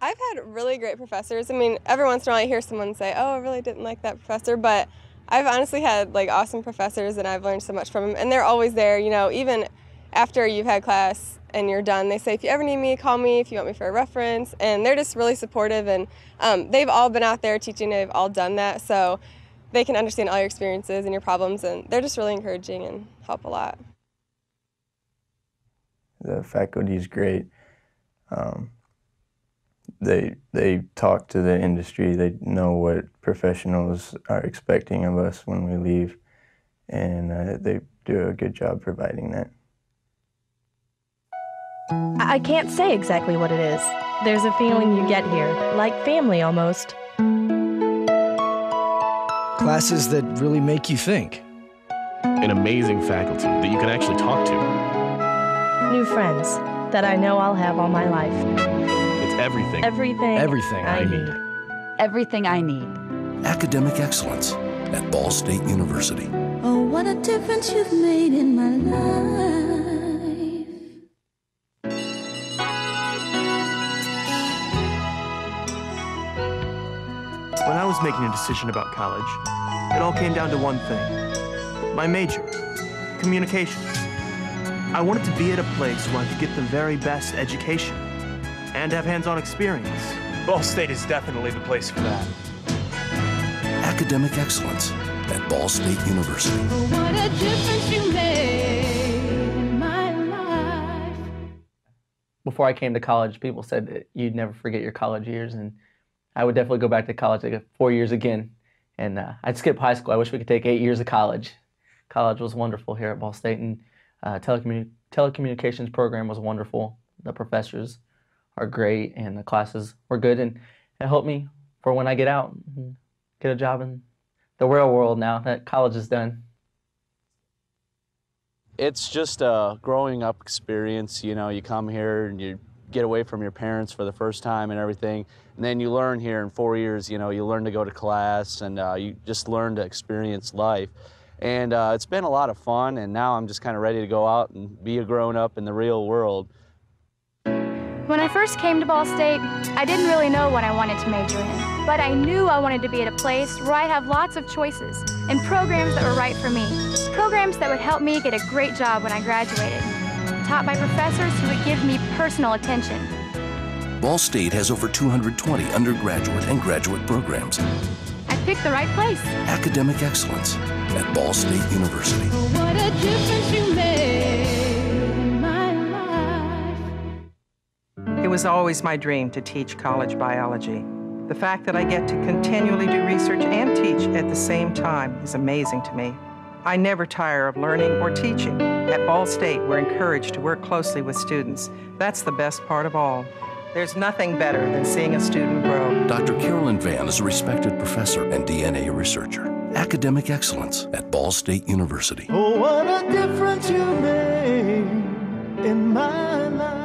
I've had really great professors. I mean, every once in a while I hear someone say, "Oh, I really didn't like that professor," but I've honestly had like awesome professors and I've learned so much from them and they're always there, you know, even after you've had class and you're done, they say, if you ever need me, call me if you want me for a reference. And they're just really supportive and um, they've all been out there teaching, they've all done that. So they can understand all your experiences and your problems and they're just really encouraging and help a lot. The faculty is great. Um, they they talk to the industry. They know what professionals are expecting of us when we leave, and uh, they do a good job providing that. I can't say exactly what it is. There's a feeling you get here, like family almost. Classes that really make you think. An amazing faculty that you can actually talk to. New friends that I know I'll have all my life. It's everything. Everything. Everything I I need. need. Everything I need. Academic excellence at Ball State University. Oh, what a difference you've made in my life. When I was making a decision about college, it all came down to one thing my major, communications. I wanted to be at a place where I could get the very best education and have hands on experience. Ball State is definitely the place for that. Academic excellence at Ball State University. Oh, what a difference you made in my life. before I came to college, people said that you'd never forget your college years, and I would definitely go back to college, like four years again. And uh, I'd skip high school. I wish we could take eight years of college. College was wonderful here at Ball State, and uh, telecommu- telecommunications program was wonderful. The professors are great, and the classes were good, and it helped me for when I get out, and get a job in the real world now that college is done. it's just a growing up experience. You know, you come here and you get away from your parents for the first time and everything, and then you learn here in four years. You know, you learn to go to class and uh, you just learn to experience life. And uh, it's been a lot of fun, and now I'm just kind of ready to go out and be a grown up in the real world. When I first came to Ball State, I didn't really know what I wanted to major in, but I knew I wanted to be at a place where I'd have lots of choices and programs that were right for me. Programs that would help me get a great job when I graduated. Taught by professors who would give me personal attention. Ball State has over 220 undergraduate and graduate programs. I picked the right place. Academic excellence at Ball State University. Oh, what a difference you made was always my dream to teach college biology. The fact that I get to continually do research and teach at the same time is amazing to me. I never tire of learning or teaching. At Ball State, we're encouraged to work closely with students. That's the best part of all. There's nothing better than seeing a student grow. Dr. Carolyn Vann is a respected professor and DNA researcher. Academic excellence at Ball State University. Oh, what a difference you made in my life.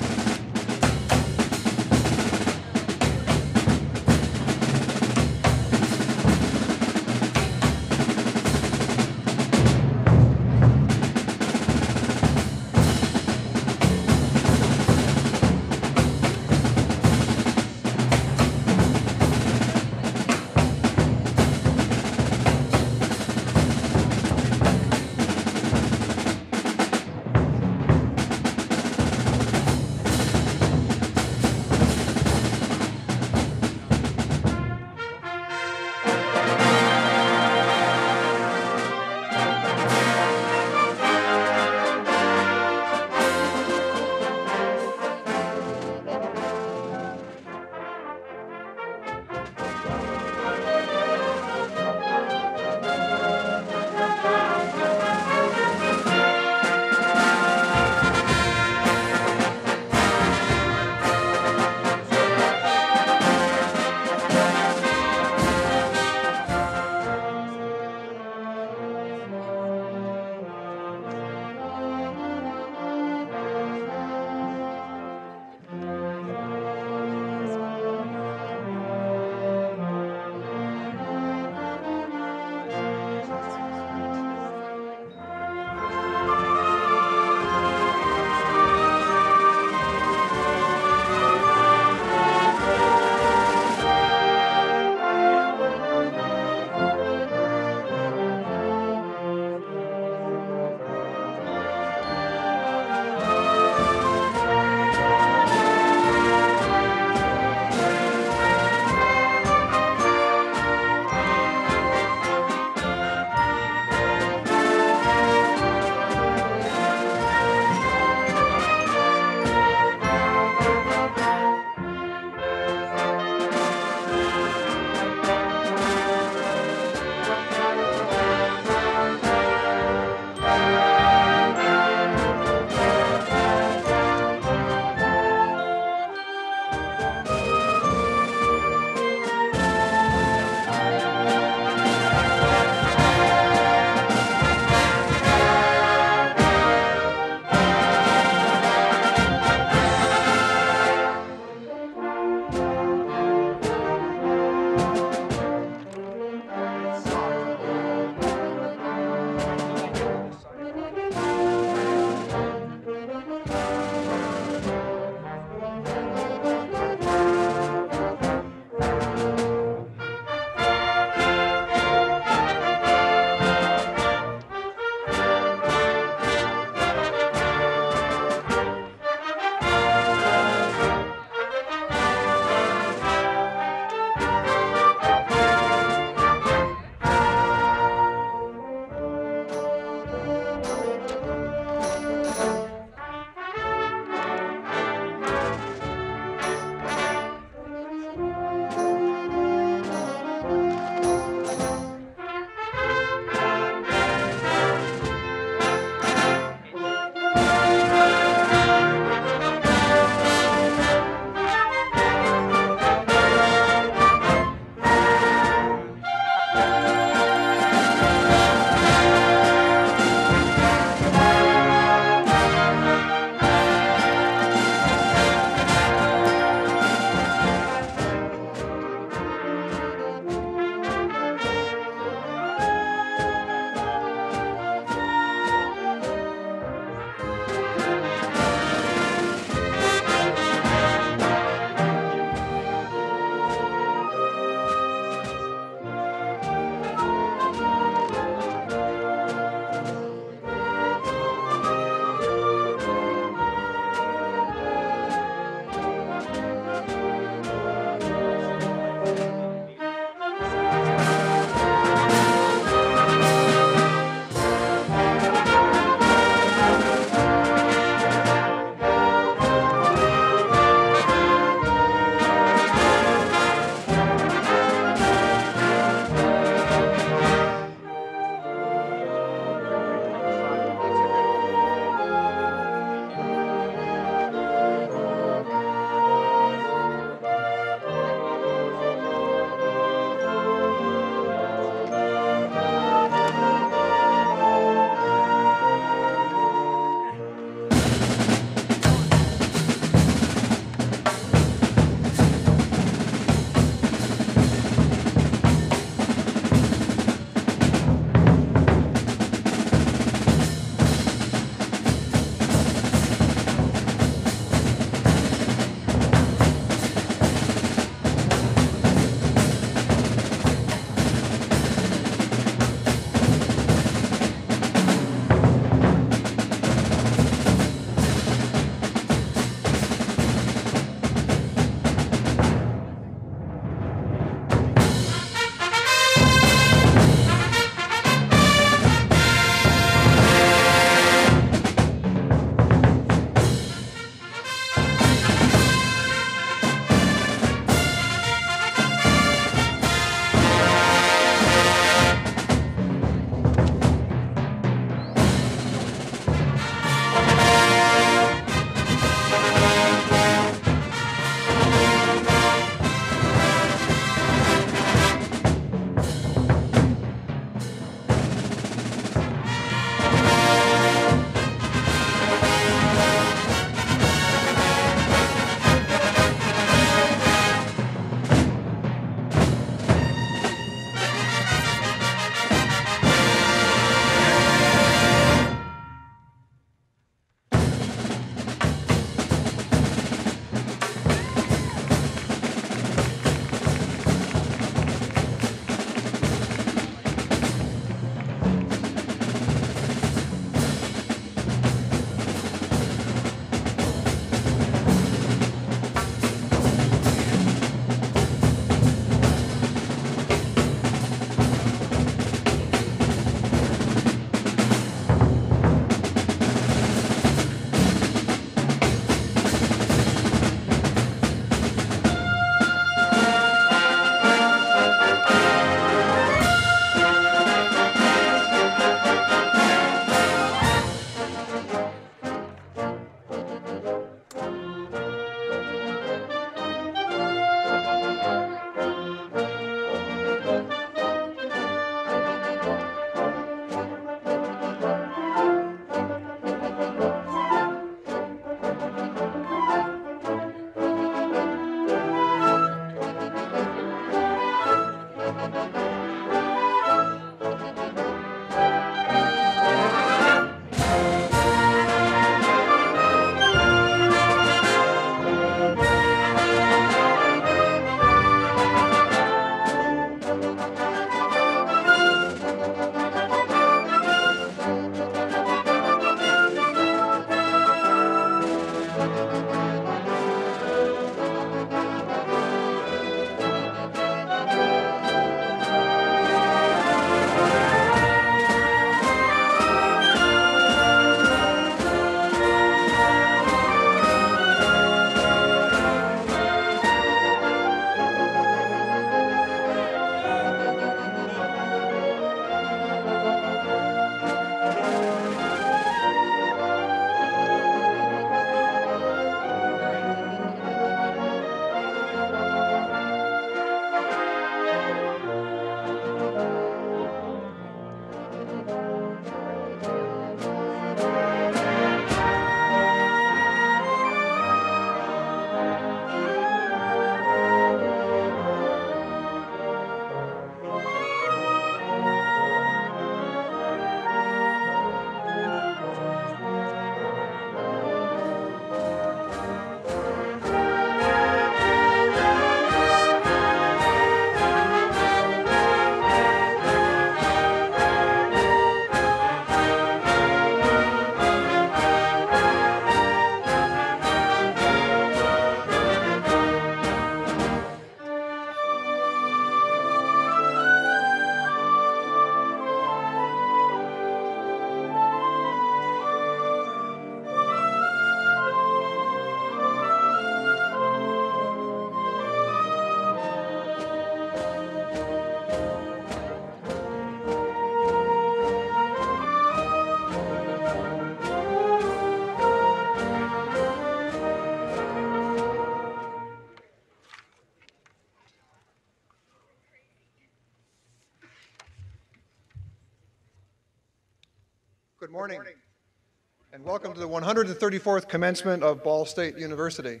Welcome to the 134th commencement of Ball State University.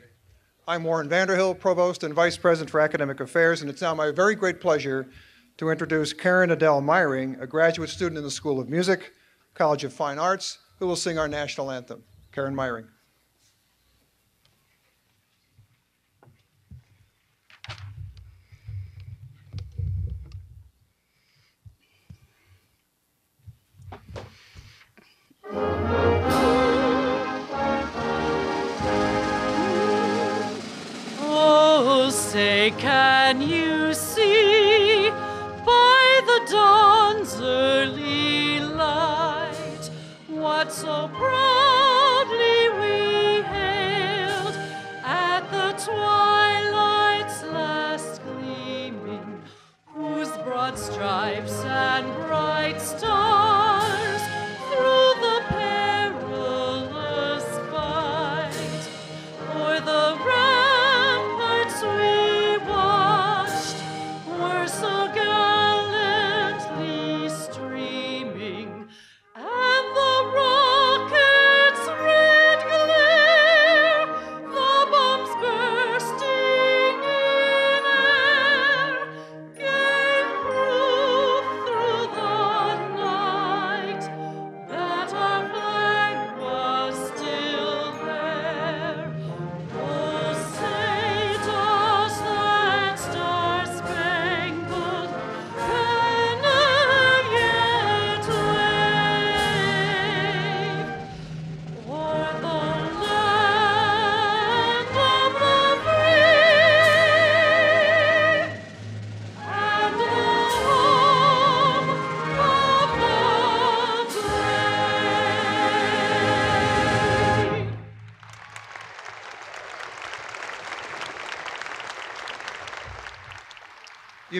I'm Warren Vanderhill, Provost and Vice President for Academic Affairs, and it's now my very great pleasure to introduce Karen Adele Myring, a graduate student in the School of Music, College of Fine Arts, who will sing our national anthem. Karen Myring. So proudly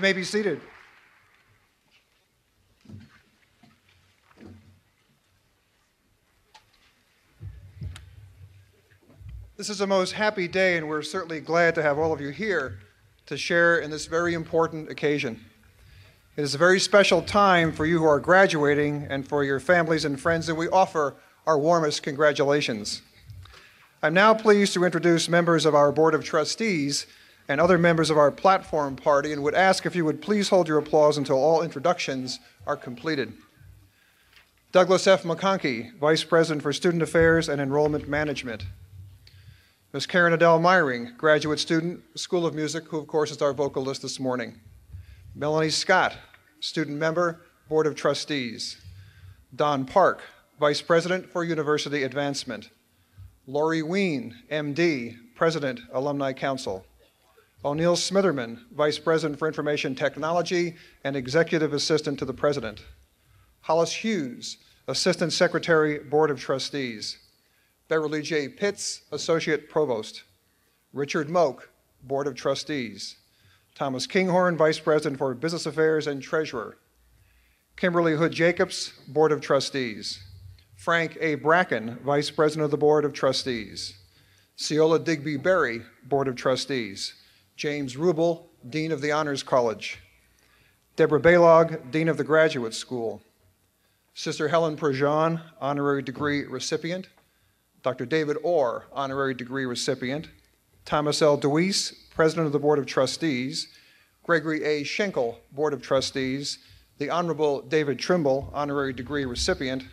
may be seated. This is a most happy day, and we're certainly glad to have all of you here to share in this very important occasion. It is a very special time for you who are graduating and for your families and friends, and we offer our warmest congratulations. I'm now pleased to introduce members of our Board of Trustees and other members of our platform party and would ask if you would please hold your applause until all introductions are completed. Douglas F. McConkey, Vice President for Student Affairs and Enrollment Management. Ms. Karen Adele Myring, graduate student, School of Music, who of course is our vocalist this morning. Melanie Scott, student member, Board of Trustees. Don Park, Vice President for University Advancement. Lori Ween, MD, President, Alumni Council. O'Neill Smitherman, Vice President for Information Technology and Executive Assistant to the President. Hollis Hughes, Assistant Secretary, Board of Trustees. Beverly J. Pitts, Associate Provost. Richard Moak, Board of Trustees. Thomas Kinghorn, Vice President for Business Affairs and Treasurer. Kimberly Hood Jacobs, Board of Trustees. Frank A. Bracken, Vice President of the Board of Trustees. Ciola Digby Berry, Board of Trustees. James Rubel, Dean of the Honors College. Deborah Balogh, Dean of the Graduate School. Sister Helen Prejean, Honorary Degree Recipient. Dr. David Orr, Honorary Degree Recipient. Thomas L. DeWeese, President of the Board of Trustees. Gregory A. Schenkel, Board of Trustees. The Honorable David Trimble, Honorary Degree Recipient.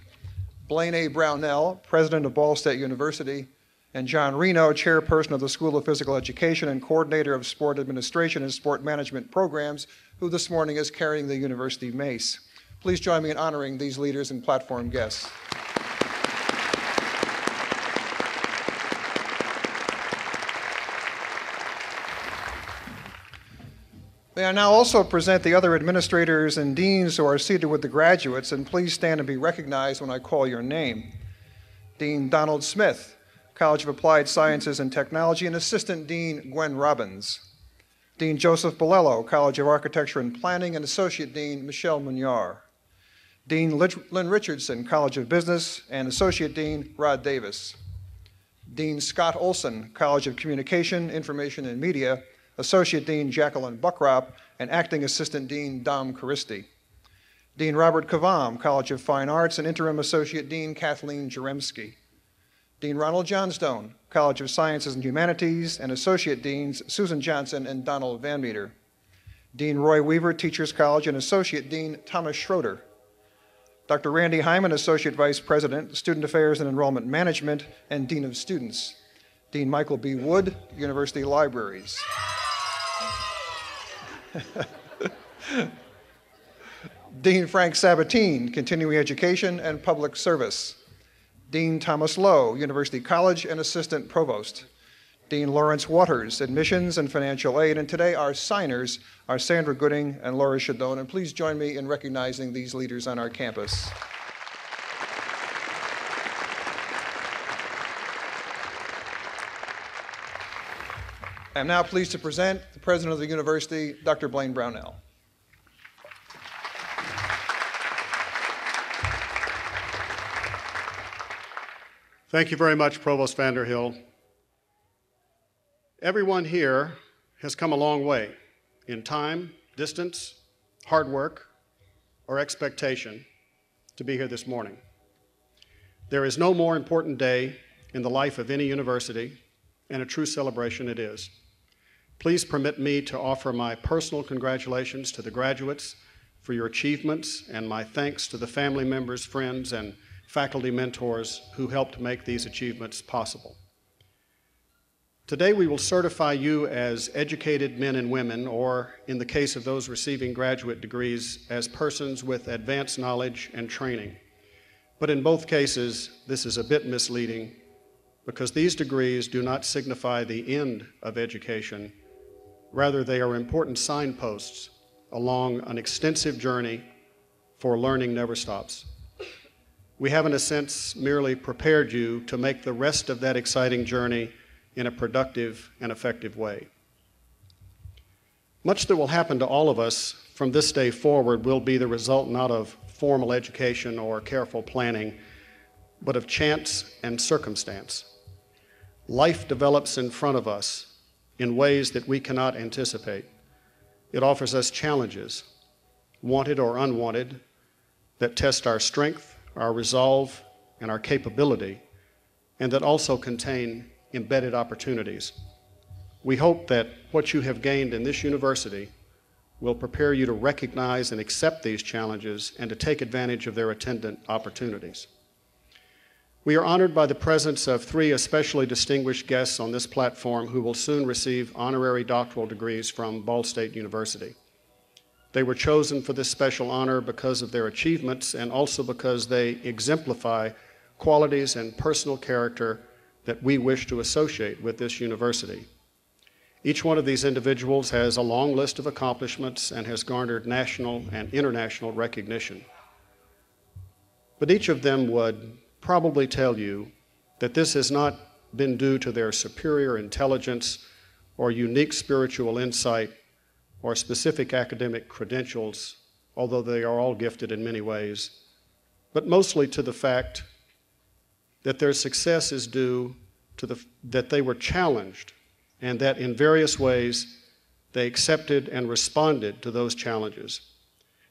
Blaine A. Brownell, President of Ball State University, and John Reno, Chairperson of the School of Physical Education and Coordinator of Sport Administration and Sport Management Programs, who this morning is carrying the university mace. Please join me in honoring these leaders and platform guests. May I now also present the other administrators and deans who are seated with the graduates, and please stand and be recognized when I call your name. Dean Donald Smith, College of Applied Sciences and Technology, and Assistant Dean Gwen Robbins. Dean Joseph Bilello, College of Architecture and Planning, and Associate Dean Michelle Munyar. Dean Lynn Richardson, College of Business, and Associate Dean Rod Davis. Dean Scott Olson, College of Communication, Information, and Media, Associate Dean Jacqueline Buckrop, and Acting Assistant Dean Dom Caristi. Dean Robert Kvam, College of Fine Arts, and Interim Associate Dean Kathleen Jaremski. Dean Ronald Johnstone, College of Sciences and Humanities, and Associate Deans Susan Johnson and Donald Van Meter. Dean Roy Weaver, Teachers College, and Associate Dean Thomas Schroeder. Dr. Randy Hyman, Associate Vice President, Student Affairs and Enrollment Management, and Dean of Students. Dean Michael B. Wood, University Libraries. Dean Frank Sabatine, Continuing Education and Public Service. Dean Thomas Lowe, University College and Assistant Provost. Dean Lawrence Waters, Admissions and Financial Aid. And today our signers are Sandra Gooding and Laura Shadone. And please join me in recognizing these leaders on our campus. I am now pleased to present the President of the University, Dr. Blaine Brownell. Thank you very much, Provost Vanderhill. Everyone here has come a long way in time, distance, hard work, or expectation to be here this morning. There is no more important day in the life of any university, and a true celebration it is. Please permit me to offer my personal congratulations to the graduates for your achievements and my thanks to the family members, friends, and faculty mentors who helped make these achievements possible. Today, we will certify you as educated men and women, or in the case of those receiving graduate degrees, as persons with advanced knowledge and training. But in both cases, this is a bit misleading because these degrees do not signify the end of education. Rather, they are important signposts along an extensive journey for learning never stops. We have, in a sense, merely prepared you to make the rest of that exciting journey in a productive and effective way. Much that will happen to all of us from this day forward will be the result not of formal education or careful planning, but of chance and circumstance. Life develops in front of us in ways that we cannot anticipate. It offers us challenges, wanted or unwanted, that test our strength, our resolve, and our capability, and that also contain embedded opportunities. We hope that what you have gained in this university will prepare you to recognize and accept these challenges and to take advantage of their attendant opportunities. We are honored by the presence of three especially distinguished guests on this platform who will soon receive honorary doctoral degrees from Ball State University. They were chosen for this special honor because of their achievements and also because they exemplify qualities and personal character that we wish to associate with this university. Each one of these individuals has a long list of accomplishments and has garnered national and international recognition. But each of them would probably tell you that this has not been due to their superior intelligence or unique spiritual insight or specific academic credentials, although they are all gifted in many ways, but mostly to the fact that their success is due to the that they were challenged and that in various ways they accepted and responded to those challenges.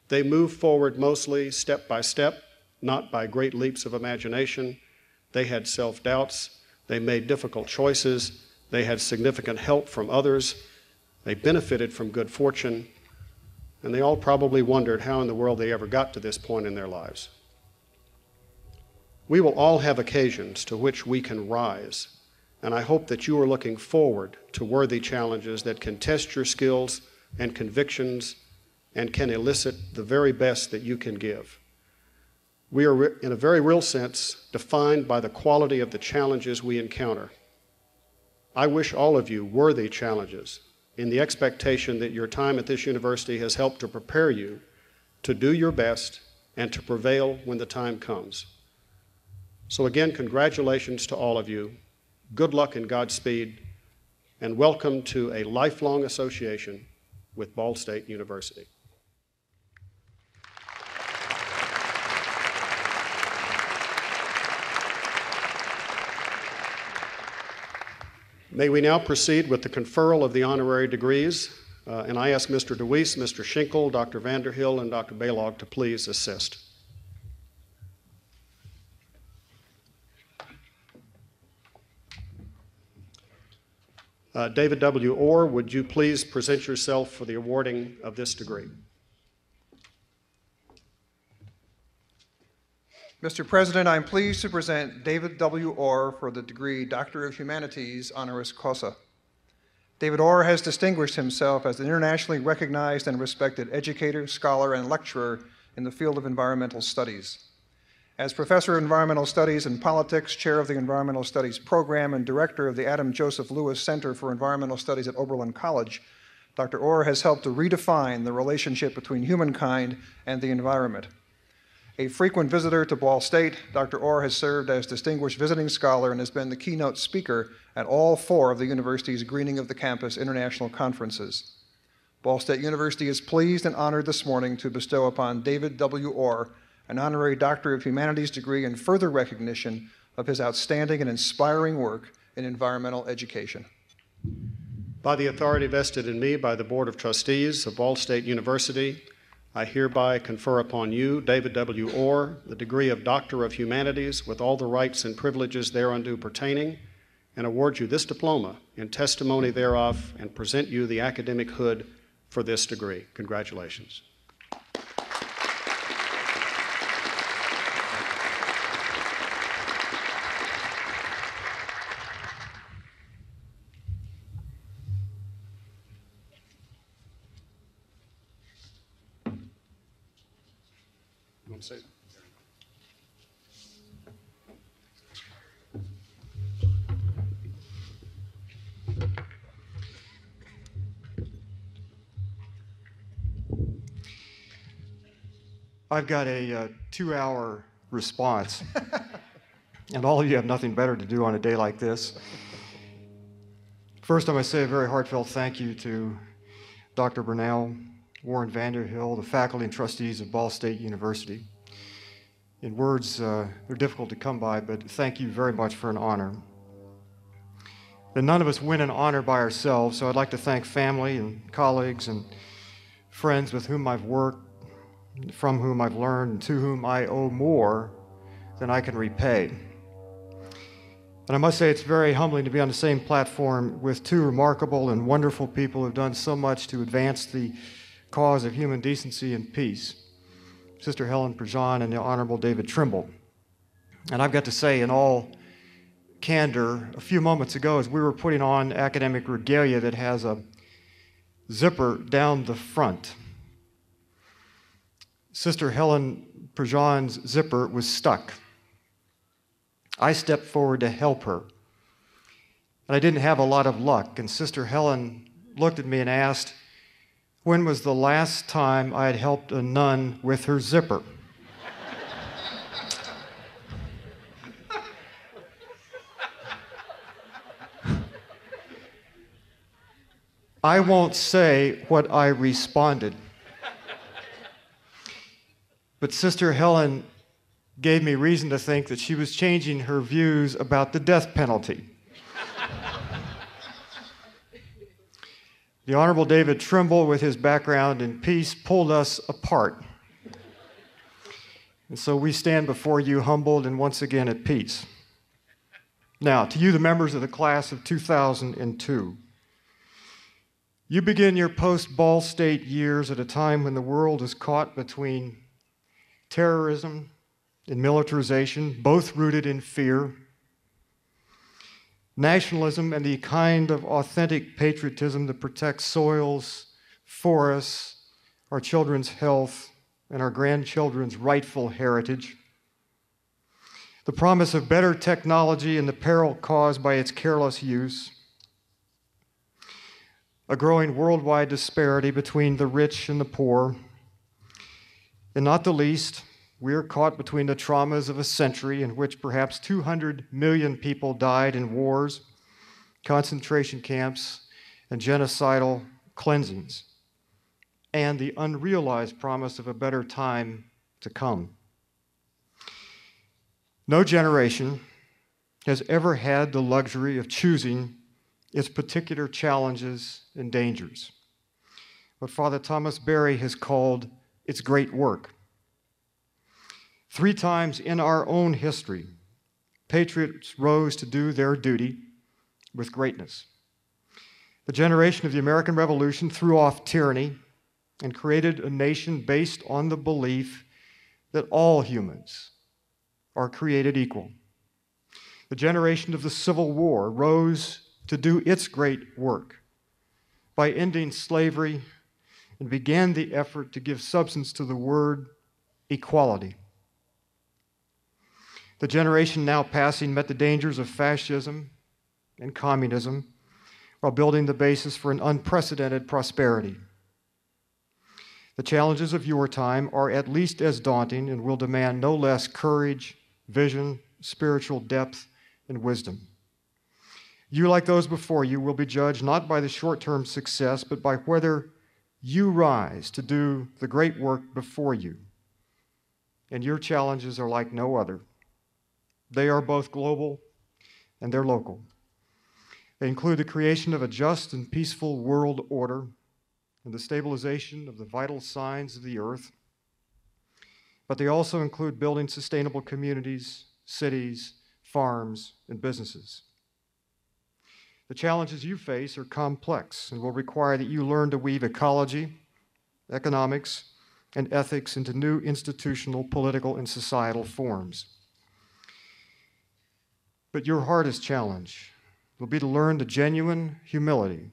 They moved forward mostly step by step, not by great leaps of imagination. They had self doubts, they made difficult choices, they had significant help from others, they benefited from good fortune, and they all probably wondered how in the world they ever got to this point in their lives. We will all have occasions to which we can rise, and I hope that you are looking forward to worthy challenges that can test your skills and convictions and can elicit the very best that you can give. We are, in a very real sense, defined by the quality of the challenges we encounter. I wish all of you worthy challenges in the expectation that your time at this university has helped to prepare you to do your best and to prevail when the time comes. So, again, congratulations to all of you. Good luck and Godspeed, and welcome to a lifelong association with Ball State University. May we now proceed with the conferral of the honorary degrees. Uh, and I ask Mr. DeWeese, Mr. Schinkel, Dr. Vanderhill, and Dr. Balogh to please assist. Uh, David W. Orr, would you please present yourself for the awarding of this degree? Mr. President, I'm pleased to present David W. Orr for the degree Doctor of Humanities honoris causa. David Orr has distinguished himself as an internationally recognized and respected educator, scholar, and lecturer in the field of environmental studies. As Professor of Environmental Studies and Politics, Chair of the Environmental Studies Program, and Director of the Adam Joseph Lewis Center for Environmental Studies at Oberlin College, Dr. Orr has helped to redefine the relationship between humankind and the environment. A frequent visitor to Ball State, Dr. Orr has served as distinguished visiting scholar and has been the keynote speaker at all four of the university's Greening of the Campus international conferences. Ball State University is pleased and honored this morning to bestow upon David W. Orr an honorary Doctor of Humanities degree in further recognition of his outstanding and inspiring work in environmental education. By the authority vested in me by the Board of Trustees of Ball State University, I hereby confer upon you, David W. Orr, the degree of Doctor of Humanities with all the rights and privileges thereunto pertaining, and award you this diploma in testimony thereof, and present you the academic hood for this degree. Congratulations. I've got a uh, two hour response, and all of you have nothing better to do on a day like this. First, I must say a very heartfelt thank you to Dr. Brownell, Warren Vanderhill, the faculty and trustees of Ball State University. In words, uh, they're difficult to come by, but thank you very much for an honor. That none of us win an honor by ourselves, so I'd like to thank family and colleagues and friends with whom I've worked, from whom I've learned, to whom I owe more than I can repay. And I must say, it's very humbling to be on the same platform with two remarkable and wonderful people who've done so much to advance the cause of human decency and peace Sister Helen Prejean and the Honorable David Trimble. And I've got to say, in all candor, a few moments ago, as we were putting on academic regalia that has a zipper down the front, Sister Helen Prejean's zipper was stuck. I stepped forward to help her. And I didn't have a lot of luck. And Sister Helen looked at me and asked, When was the last time I had helped a nun with her zipper? I won't say what I responded. But Sister Helen gave me reason to think that she was changing her views about the death penalty. the Honorable David Trimble, with his background in peace, pulled us apart. And so we stand before you humbled and once again at peace. Now, to you, the members of the class of 2002, you begin your post Ball State years at a time when the world is caught between terrorism and militarization, both rooted in fear, nationalism and the kind of authentic patriotism that protects soils, forests, our children's health, and our grandchildren's rightful heritage. The promise of better technology and the peril caused by its careless use. A growing worldwide disparity between the rich and the poor and not the least, we are caught between the traumas of a century in which perhaps 200 million people died in wars, concentration camps, and genocidal cleansings, and the unrealized promise of a better time to come. No generation has ever had the luxury of choosing its particular challenges and dangers. what Father Thomas Berry has called its great work. Three times in our own history, patriots rose to do their duty with greatness. The generation of the American Revolution threw off tyranny and created a nation based on the belief that all humans are created equal. The generation of the Civil War rose to do its great work by ending slavery and began the effort to give substance to the word equality. The generation now passing met the dangers of fascism and communism while building the basis for an unprecedented prosperity. The challenges of your time are at least as daunting and will demand no less courage, vision, spiritual depth, and wisdom. You, like those before you, will be judged not by the short term success, but by whether you rise to do the great work before you. And your challenges are like no other. They are both global and they're local. They include the creation of a just and peaceful world order and the stabilization of the vital signs of the earth. But they also include building sustainable communities, cities, farms, and businesses. The challenges you face are complex and will require that you learn to weave ecology, economics, and ethics into new institutional, political, and societal forms. But your hardest challenge will be to learn the genuine humility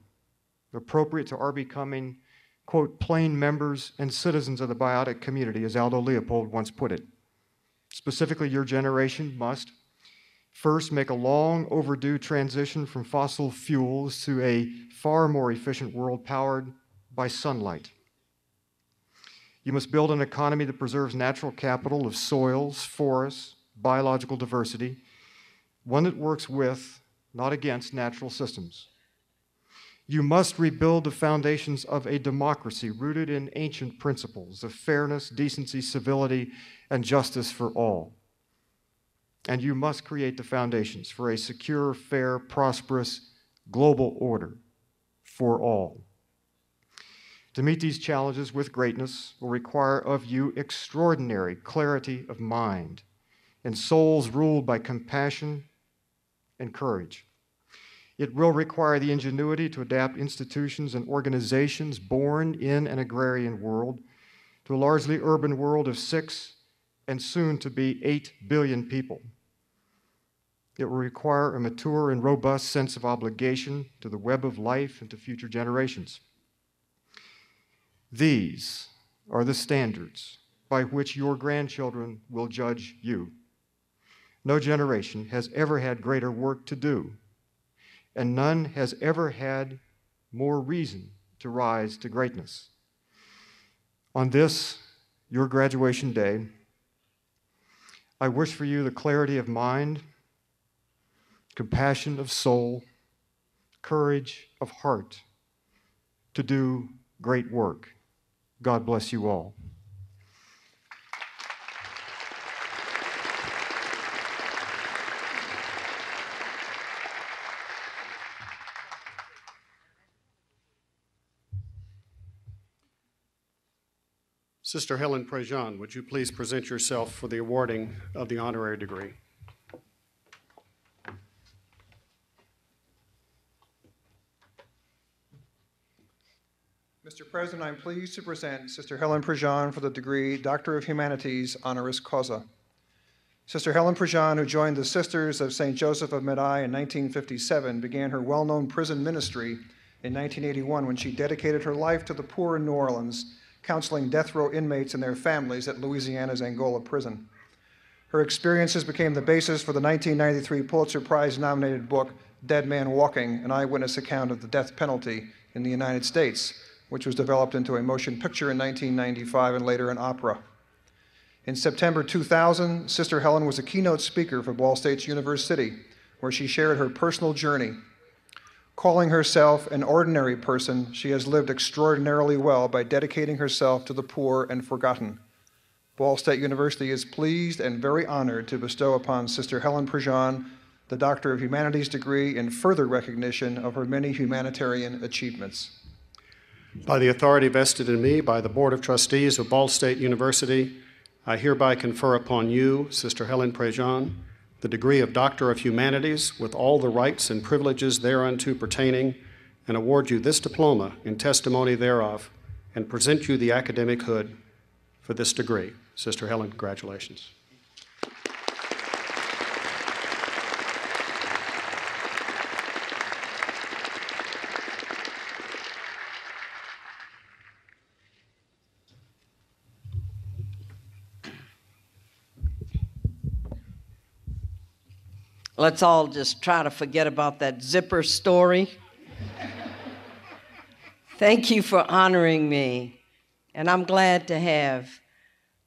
appropriate to our becoming, quote, plain members and citizens of the biotic community, as Aldo Leopold once put it. Specifically, your generation must first make a long overdue transition from fossil fuels to a far more efficient world powered by sunlight. You must build an economy that preserves natural capital of soils, forests, biological diversity, one that works with, not against, natural systems. You must rebuild the foundations of a democracy rooted in ancient principles of fairness, decency, civility, and justice for all. And you must create the foundations for a secure, fair, prosperous global order for all. To meet these challenges with greatness will require of you extraordinary clarity of mind and souls ruled by compassion and courage. It will require the ingenuity to adapt institutions and organizations born in an agrarian world to a largely urban world of six and soon to be eight billion people. It will require a mature and robust sense of obligation to the web of life and to future generations. These are the standards by which your grandchildren will judge you. No generation has ever had greater work to do, and none has ever had more reason to rise to greatness. On this, your graduation day, I wish for you the clarity of mind, compassion of soul, courage of heart to do great work. God bless you all. Sister Helen Prejean, would you please present yourself for the awarding of the honorary degree? Mr. President, I'm pleased to present Sister Helen Prejean for the degree Doctor of Humanities honoris causa. Sister Helen Prejean, who joined the Sisters of St. Joseph of Medaille in 1957, began her well known prison ministry in 1981 when she dedicated her life to the poor in New Orleans, counseling death row inmates and their families at Louisiana's Angola prison. Her experiences became the basis for the 1993 Pulitzer Prize nominated book, Dead Man Walking An Eyewitness Account of the Death Penalty in the United States, which was developed into a motion picture in 1995 and later an opera. In September 2000, Sister Helen was a keynote speaker for Ball State University, where she shared her personal journey. Calling herself an ordinary person, she has lived extraordinarily well by dedicating herself to the poor and forgotten. Ball State University is pleased and very honored to bestow upon Sister Helen Prejean the Doctor of Humanities degree in further recognition of her many humanitarian achievements. By the authority vested in me by the Board of Trustees of Ball State University, I hereby confer upon you, Sister Helen Prejean, the degree of Doctor of Humanities with all the rights and privileges thereunto pertaining, and award you this diploma in testimony thereof, and present you the academic hood for this degree. Sister Helen, congratulations. Let's all just try to forget about that zipper story. Thank you for honoring me. And I'm glad to have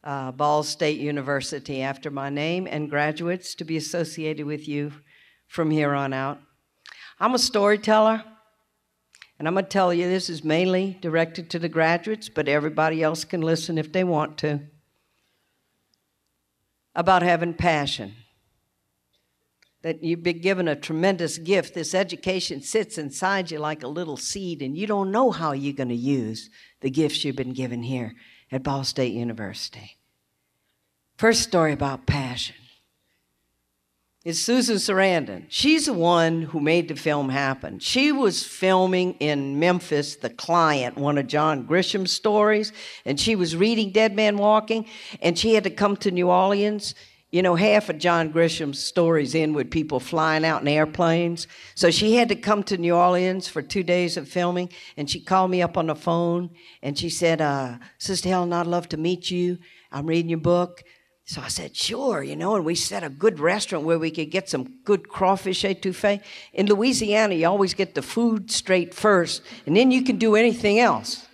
uh, Ball State University after my name and graduates to be associated with you from here on out. I'm a storyteller, and I'm going to tell you this is mainly directed to the graduates, but everybody else can listen if they want to. About having passion that you've been given a tremendous gift. This education sits inside you like a little seed, and you don't know how you're going to use the gifts you've been given here at Ball State University. First story about passion is Susan Sarandon. She's the one who made the film happen. She was filming in Memphis, The Client, one of John Grisham's stories, and she was reading Dead Man Walking, and she had to come to New Orleans you know, half of John Grisham's stories end with people flying out in airplanes. So she had to come to New Orleans for two days of filming, and she called me up on the phone and she said, uh, Sister Helen, I'd love to meet you. I'm reading your book. So I said, sure, you know, and we set a good restaurant where we could get some good crawfish etouffee. In Louisiana, you always get the food straight first, and then you can do anything else.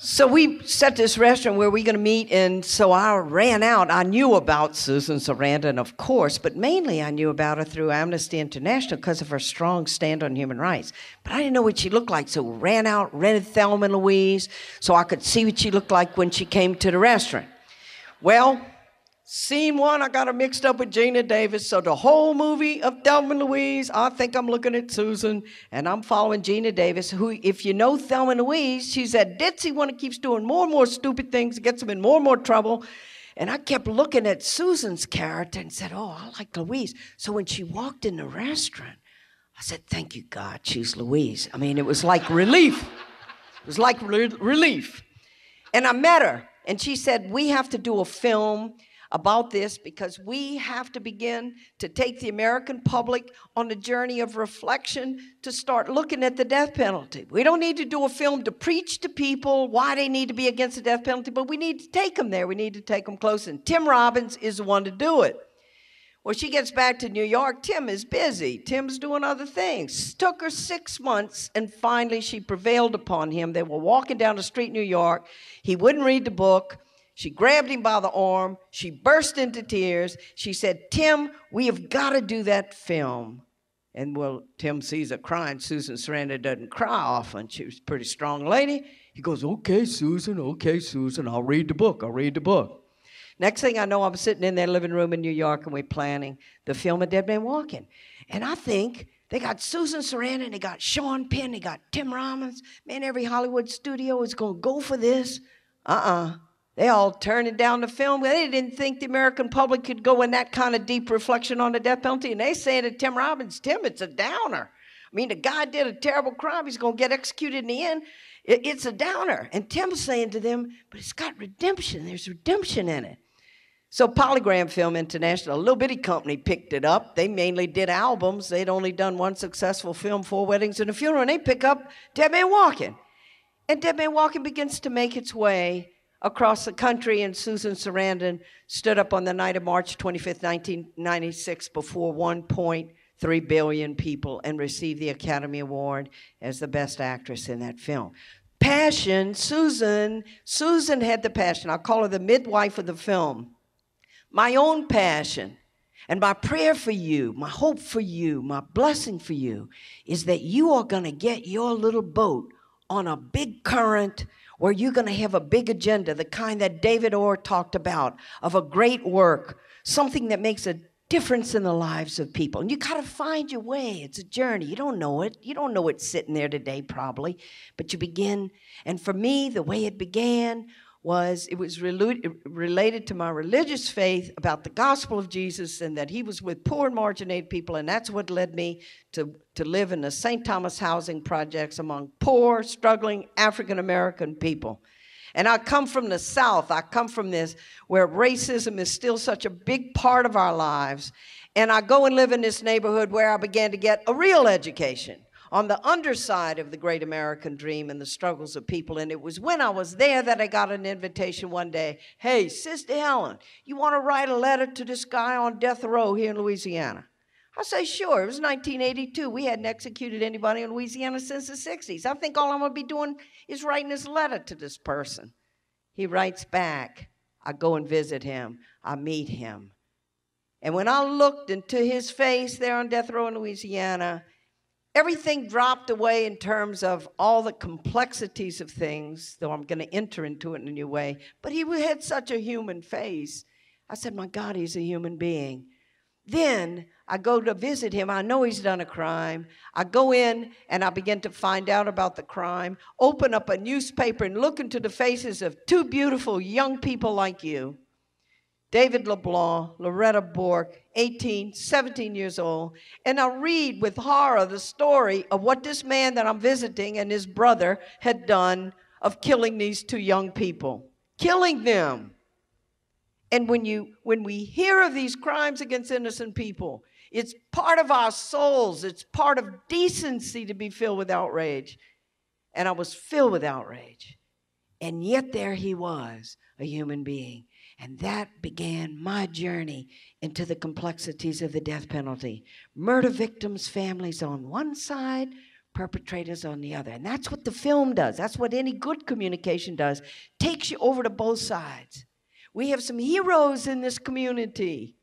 So we set this restaurant where we're going to meet, and so I ran out. I knew about Susan Sarandon, of course, but mainly I knew about her through Amnesty International because of her strong stand on human rights. But I didn't know what she looked like, so ran out, rented Thelma and Louise, so I could see what she looked like when she came to the restaurant. Well, Scene one, I got her mixed up with Geena Davis. So the whole movie of Thelma and Louise, I think I'm looking at Susan and I'm following Geena Davis, who, if you know Thelma and Louise, she's that ditzy one that keeps doing more and more stupid things, gets them in more and more trouble. And I kept looking at Susan's character and said, Oh, I like Louise. So when she walked in the restaurant, I said, Thank you, God, she's Louise. I mean, it was like relief. It was like re- relief. And I met her, and she said, We have to do a film about this because we have to begin to take the American public on a journey of reflection to start looking at the death penalty. We don't need to do a film to preach to people why they need to be against the death penalty, but we need to take them there. We need to take them close. And Tim Robbins is the one to do it. Well, she gets back to New York. Tim is busy. Tim's doing other things. Took her six months, and finally she prevailed upon him. They were walking down the street in New York. He wouldn't read the book. She grabbed him by the arm. She burst into tears. She said, Tim, we have got to do that film. And well, Tim sees her crying. Susan Sarandon doesn't cry often. She was a pretty strong lady. He goes, Okay, Susan, okay, Susan, I'll read the book. I'll read the book. Next thing I know, I'm sitting in their living room in New York and we're planning the film of Dead Man Walking. And I think they got Susan Sarandon, they got Sean Penn, they got Tim Robbins. Man, every Hollywood studio is going to go for this. Uh uh-uh. uh they all turned down the film. They didn't think the American public could go in that kind of deep reflection on the death penalty. And they say to Tim Robbins, Tim, it's a downer. I mean, the guy did a terrible crime. He's going to get executed in the end. It, it's a downer. And Tim's saying to them, but it's got redemption. There's redemption in it. So Polygram Film International, a little bitty company, picked it up. They mainly did albums. They'd only done one successful film, Four Weddings and a Funeral, and they pick up Dead Man Walking. And Dead Man Walking begins to make its way across the country, and Susan Sarandon stood up on the night of March 25th, 1996, before 1.3 billion people and received the Academy Award as the Best Actress in that film. Passion, Susan, Susan had the passion. I'll call her the midwife of the film. My own passion. And my prayer for you, my hope for you, my blessing for you is that you are going to get your little boat on a big current where you're going to have a big agenda, the kind that David Orr talked about, of a great work, something that makes a difference in the lives of people. And you got to find your way. It's a journey. You don't know it. You don't know it's sitting there today, probably, but you begin. And for me, the way it began was it was related to my religious faith about the gospel of Jesus and that he was with poor and marginated people. And that's what led me to, to live in the St. Thomas housing projects among poor, struggling African American people. And I come from the South. I come from this where racism is still such a big part of our lives. And I go and live in this neighborhood where I began to get a real education on the underside of the great American dream and the struggles of people. And it was when I was there that I got an invitation one day Hey, Sister Helen, you want to write a letter to this guy on death row here in Louisiana? I say, sure. It was 1982. We hadn't executed anybody in Louisiana since the 60s. I think all I'm going to be doing is writing this letter to this person. He writes back. I go and visit him. I meet him. And when I looked into his face there on death row in Louisiana, everything dropped away in terms of all the complexities of things, though I'm going to enter into it in a new way. But he had such a human face. I said, My God, he's a human being. Then I go to visit him. I know he's done a crime. I go in and I begin to find out about the crime, open up a newspaper and look into the faces of two beautiful young people like you David LeBlanc, Loretta Bourque, 18, 17 years old. And I read with horror the story of what this man that I'm visiting and his brother had done of killing these two young people, killing them. And when you when we hear of these crimes against innocent people, it's part of our souls. It's part of decency to be filled with outrage. And I was filled with outrage. And yet there he was, a human being. And that began my journey into the complexities of the death penalty. Murder victims' families on one side, perpetrators on the other. And that's what the film does. That's what any good communication does. Takes you over to both sides. We have some heroes in this community.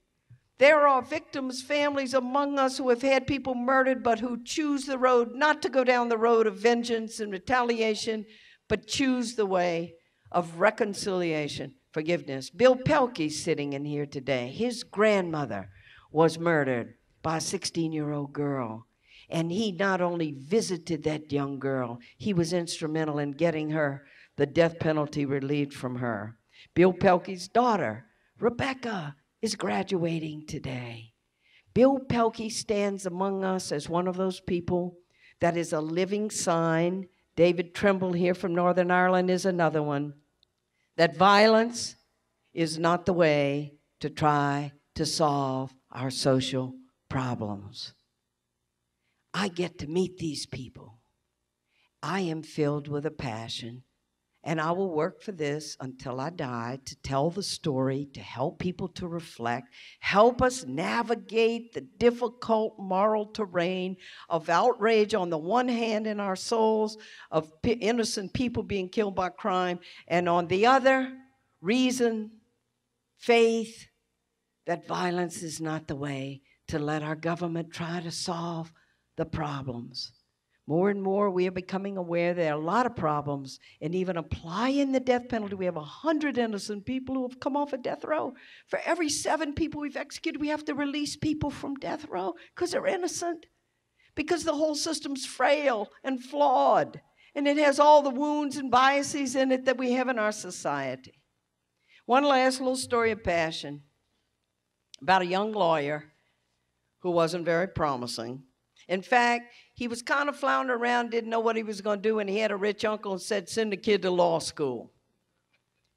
There are victims' families among us who have had people murdered, but who choose the road not to go down the road of vengeance and retaliation, but choose the way of reconciliation, forgiveness. Bill Pelke's sitting in here today. His grandmother was murdered by a 16 year old girl. And he not only visited that young girl, he was instrumental in getting her the death penalty relieved from her. Bill Pelke's daughter, Rebecca, is graduating today. Bill Pelke stands among us as one of those people that is a living sign. David Trimble here from Northern Ireland is another one. That violence is not the way to try to solve our social problems. I get to meet these people. I am filled with a passion and I will work for this until I die to tell the story, to help people to reflect, help us navigate the difficult moral terrain of outrage on the one hand in our souls, of innocent people being killed by crime, and on the other, reason, faith that violence is not the way to let our government try to solve the problems. More and more, we are becoming aware there are a lot of problems, and even applying the death penalty, we have 100 innocent people who have come off of death row. For every seven people we've executed, we have to release people from death row because they're innocent, because the whole system's frail and flawed, and it has all the wounds and biases in it that we have in our society. One last little story of passion about a young lawyer who wasn't very promising. In fact, he was kind of floundering around, didn't know what he was going to do, and he had a rich uncle and said, Send the kid to law school.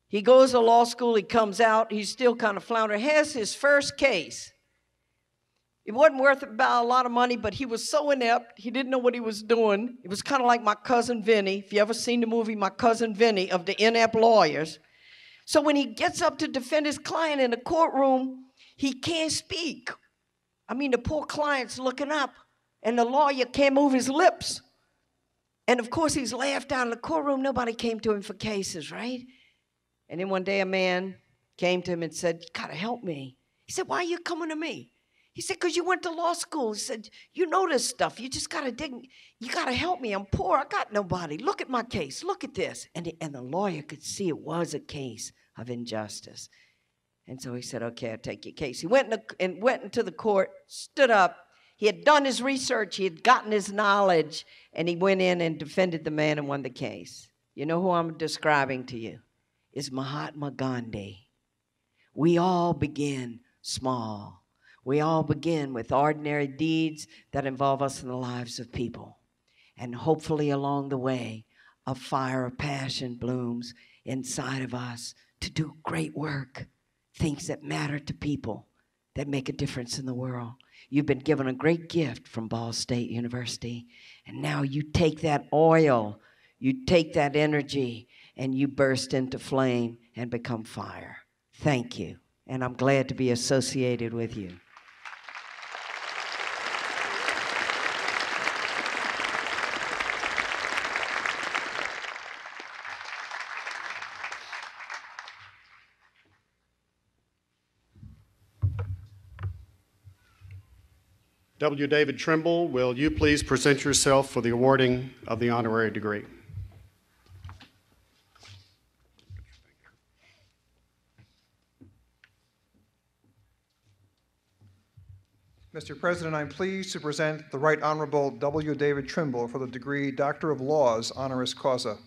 He goes to law school, he comes out, he's still kind of floundering, has his first case. It wasn't worth about a lot of money, but he was so inept, he didn't know what he was doing. It was kind of like my cousin Vinny. If you ever seen the movie My Cousin Vinny of the inept lawyers. So when he gets up to defend his client in the courtroom, he can't speak. I mean, the poor client's looking up, and the lawyer can't move his lips. And of course, he's laughed out in the courtroom. Nobody came to him for cases, right? And then one day, a man came to him and said, You gotta help me. He said, Why are you coming to me? He said, Because you went to law school. He said, You know this stuff. You just gotta dig. You gotta help me. I'm poor. I got nobody. Look at my case. Look at this. And, the- and the lawyer could see it was a case of injustice. And so he said, Okay, I'll take your case. He went, in the, and went into the court, stood up. He had done his research, he had gotten his knowledge, and he went in and defended the man and won the case. You know who I'm describing to you? Is Mahatma Gandhi. We all begin small. We all begin with ordinary deeds that involve us in the lives of people. And hopefully, along the way, a fire of passion blooms inside of us to do great work, things that matter to people, that make a difference in the world. You've been given a great gift from Ball State University, and now you take that oil, you take that energy, and you burst into flame and become fire. Thank you, and I'm glad to be associated with you. W. David Trimble, will you please present yourself for the awarding of the honorary degree? Mr. President, I'm pleased to present the Right Honorable W. David Trimble for the degree Doctor of Laws honoris causa.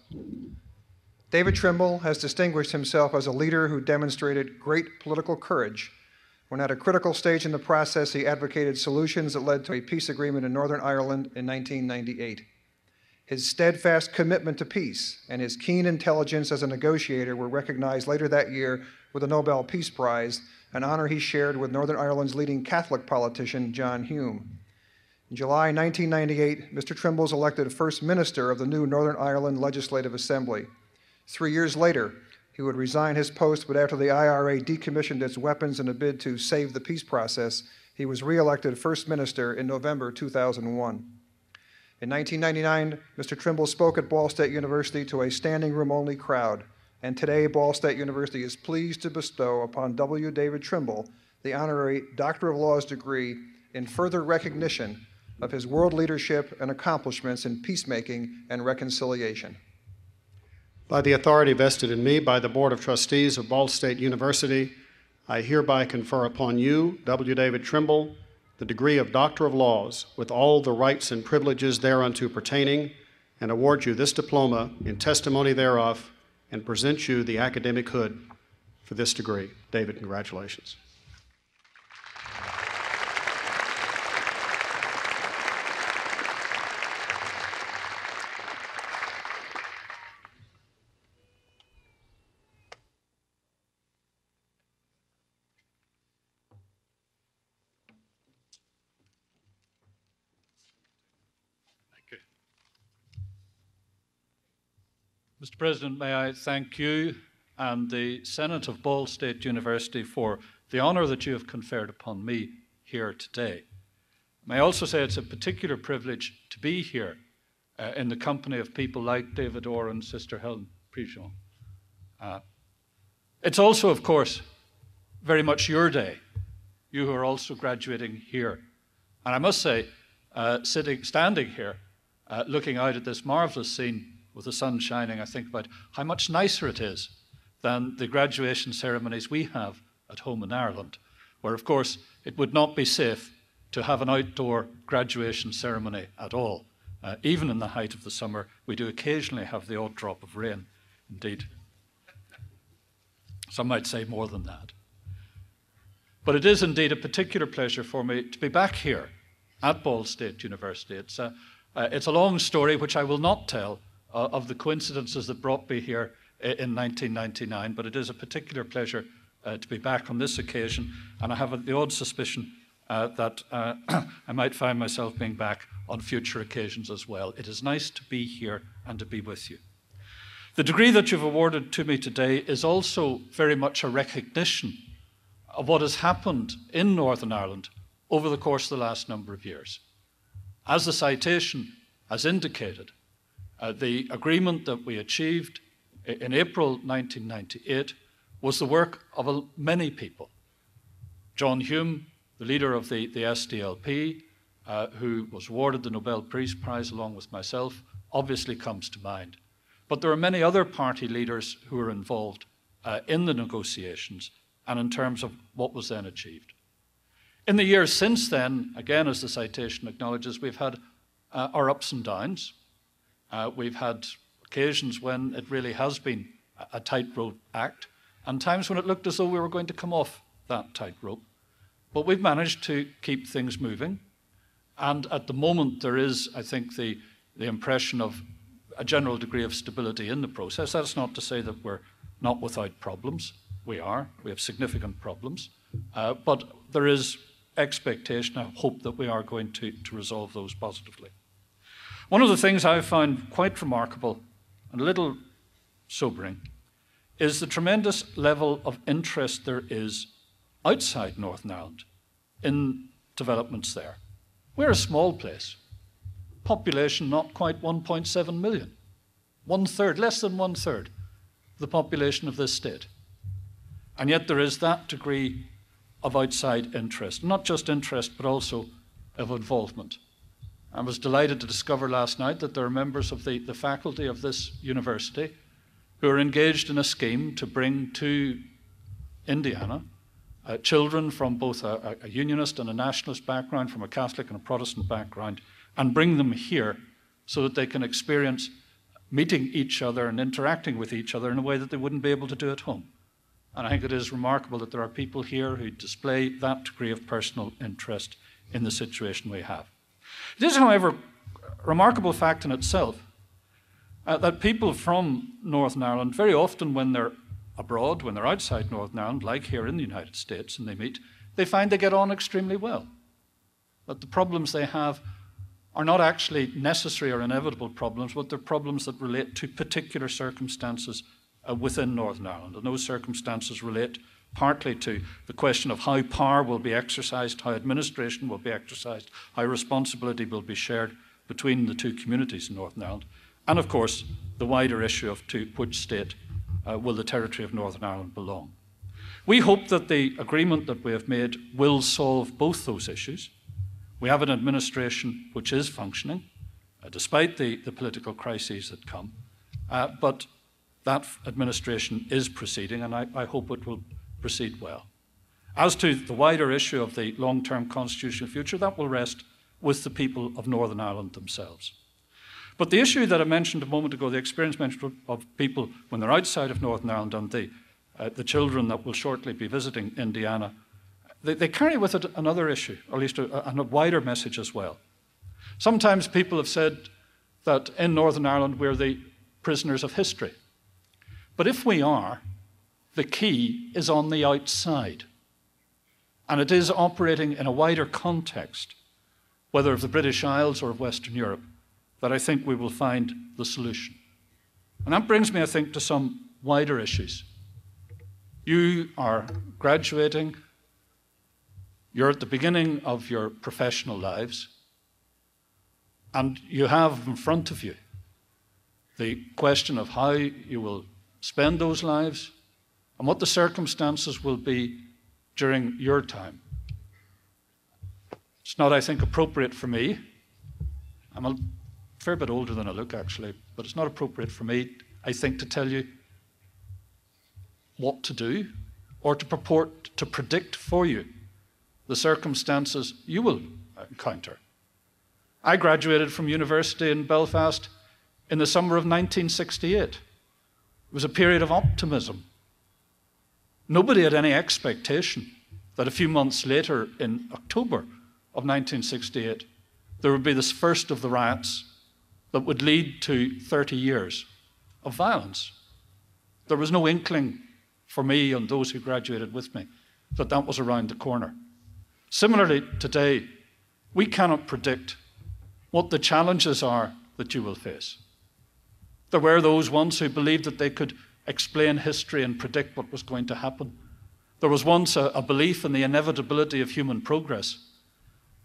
David Trimble has distinguished himself as a leader who demonstrated great political courage when at a critical stage in the process he advocated solutions that led to a peace agreement in Northern Ireland in 1998. His steadfast commitment to peace and his keen intelligence as a negotiator were recognized later that year with the Nobel Peace Prize, an honor he shared with Northern Ireland's leading Catholic politician, John Hume. In July 1998, Mr. Trimble was elected First Minister of the new Northern Ireland Legislative Assembly. Three years later, he would resign his post, but after the IRA decommissioned its weapons in a bid to save the peace process, he was reelected First Minister in November 2001. In 1999, Mr. Trimble spoke at Ball State University to a standing room only crowd, and today Ball State University is pleased to bestow upon W. David Trimble the honorary Doctor of Laws degree in further recognition of his world leadership and accomplishments in peacemaking and reconciliation. By the authority vested in me by the Board of Trustees of Ball State University, I hereby confer upon you, W. David Trimble, the degree of Doctor of Laws with all the rights and privileges thereunto pertaining, and award you this diploma in testimony thereof, and present you the academic hood for this degree. David, congratulations. Mr. President, may I thank you and the Senate of Ball State University for the honour that you have conferred upon me here today. May I also say it's a particular privilege to be here uh, in the company of people like David Orr and Sister Helen Prejean. Uh, it's also, of course, very much your day, you who are also graduating here. And I must say, uh, sitting, standing here, uh, looking out at this marvellous scene with the sun shining, I think about how much nicer it is than the graduation ceremonies we have at home in Ireland, where, of course, it would not be safe to have an outdoor graduation ceremony at all. Uh, even in the height of the summer, we do occasionally have the odd drop of rain. Indeed, some might say more than that. But it is indeed a particular pleasure for me to be back here at Ball State University. It's a, uh, it's a long story which I will not tell uh, of the coincidences that brought me here in 1999, but it is a particular pleasure uh, to be back on this occasion, and I have the odd suspicion uh, that uh, I might find myself being back on future occasions as well. It is nice to be here and to be with you. The degree that you've awarded to me today is also very much a recognition of what has happened in Northern Ireland over the course of the last number of years. As the citation has indicated, uh, the agreement that we achieved in April 1998 was the work of many people. John Hume, the leader of the, the SDLP, uh, who was awarded the Nobel Peace Prize along with myself, obviously comes to mind. But there are many other party leaders who were involved uh, in the negotiations and in terms of what was then achieved. In the years since then, again, as the citation acknowledges, we've had uh, our ups and downs. Uh, we've had occasions when it really has been a, tightrope act, and times when it looked as though we were going to come off that tightrope. But we've managed to keep things moving. And at the moment, there is, I think, the, the impression of a general degree of stability in the process. That's not to say that we're not without problems. We are. We have significant problems. Uh, but there is expectation, I hope that we are going to, to resolve those positively. One of the things I've found quite remarkable and a little sobering is the tremendous level of interest there is outside Northern Ireland in developments there. We're a small place, population not quite 1.7 million, one third, less than one third the population of this state. And yet there is that degree of outside interest, not just interest, but also of involvement. I was delighted to discover last night that there are members of the, the faculty of this university who are engaged in a scheme to bring to Indiana uh, children from both a, a, unionist and a nationalist background, from a Catholic and a Protestant background, and bring them here so that they can experience meeting each other and interacting with each other in a way that they wouldn't be able to do at home. And I think it is remarkable that there are people here who display that degree of personal interest in the situation we have. It is, however, a remarkable fact in itself uh, that people from Northern Ireland, very often when they're abroad, when they're outside Northern Ireland, like here in the United States, and they meet, they find they get on extremely well. That the problems they have are not actually necessary or inevitable problems, but they're problems that relate to particular circumstances uh, within Northern Ireland. And those circumstances relate partly to the question of how power will be exercised, how administration will be exercised, how responsibility will be shared between the two communities in Northern Ireland, and of course the wider issue of to which state uh, will the territory of Northern Ireland belong. We hope that the agreement that we have made will solve both those issues. We have an administration which is functioning, uh, despite the, the political crises that come, uh, but that administration is proceeding, and I, I hope it will proceed well. As to the wider issue of the long term constitutional future, that will rest with the people of Northern Ireland themselves. But the issue that I mentioned a moment ago, the experience mentioned of people when they're outside of Northern Ireland and the, uh, the children that will shortly be visiting Indiana, they, they carry with it another issue, or at least a, a wider message as well. Sometimes people have said that in Northern Ireland we're the prisoners of history. But if we are, the key is on the outside. And it is operating in a wider context, whether of the British Isles or of Western Europe, that I think we will find the solution. And that brings me, I think, to some wider issues. You are graduating, you're at the beginning of your professional lives, and you have in front of you the question of how you will spend those lives and what the circumstances will be during your time. It's not, I think, appropriate for me. I'm a fair bit older than I look, actually, but it's not appropriate for me, I think, to tell you what to do or to purport to predict for you the circumstances you will encounter. I graduated from university in Belfast in the summer of 1968. It was a period of optimism. Nobody had any expectation that a few months later, in October of 1968, there would be this first of the riots that would lead to 30 years of violence. There was no inkling for me and those who graduated with me that that was around the corner. Similarly, today, we cannot predict what the challenges are that you will face. There were those once who believed that they could explain history and predict what was going to happen. There was once a, a belief in the inevitability of human progress,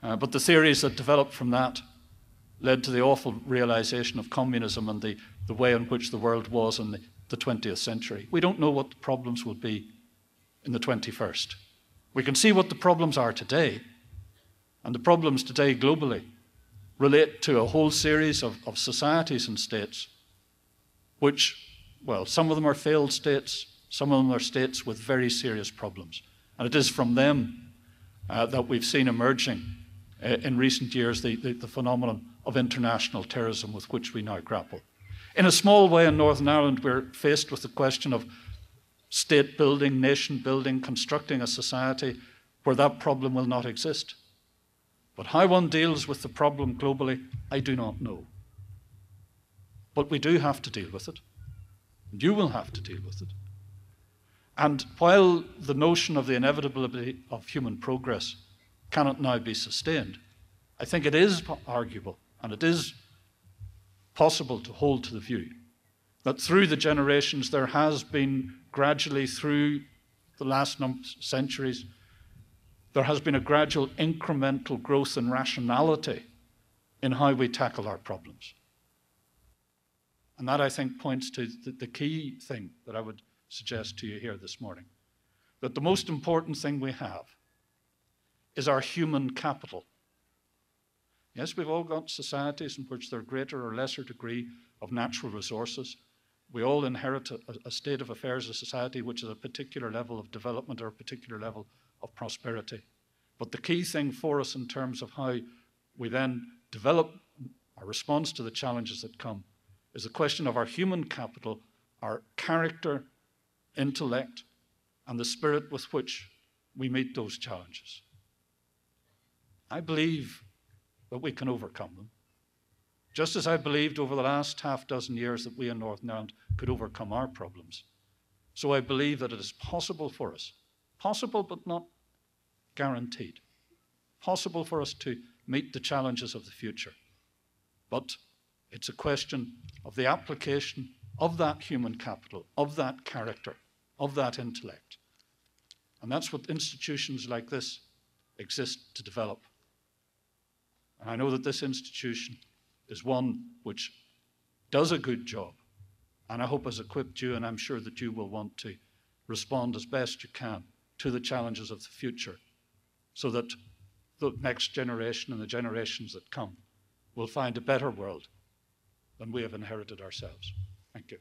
uh, but the theories that developed from that led to the awful realization of communism and the, the way in which the world was in the, the 20th century. We don't know what the problems will be in the 21st. We can see what the problems are today, and the problems today globally relate to a whole series of, of societies and states which, well, some of them are failed states, Some of them are states with very serious problems. And it is from them uh, that we've seen emerging uh, in recent years the, the, the phenomenon of international terrorism with which we now grapple. In a small way in Northern Ireland, we're faced with the question of state building, nation building, constructing a society where that problem will not exist. But how one deals with the problem globally, I do not know. But we do have to deal with it. And you will have to deal with it. And while the notion of the inevitability of human progress cannot now be sustained, I think it is arguable and it is possible to hold to the view that through the generations there has been gradually through the last centuries there has been a gradual incremental growth in rationality in how we tackle our problems. And that, I think, points to the, key thing that I would suggest to you here this morning that the most important thing we have is our human capital. Yes, we've all got societies in which there are greater or lesser degree of natural resources. We all inherit a, a state of affairs of society which is a particular level of development or a particular level of prosperity. But the key thing for us in terms of how we then develop our response to the challenges that come is a question of our human capital, our character, intellect, and the spirit with which we meet those challenges. I believe that we can overcome them. Just as I believed over the last half dozen years that we in Northern Ireland could overcome our problems, so I believe that it is possible for us, possible but not guaranteed. Possible for us to meet the challenges of the future. But it's a question of the application of that human capital, of that character, of that intellect. And that's what institutions like this exist to develop. And I know that this institution is one which does a good job. And I hope has equipped you, and I'm sure that you will want to respond as best you can to the challenges of the future so that the next generation and the generations that come will find a better world than we have inherited ourselves. Thank you.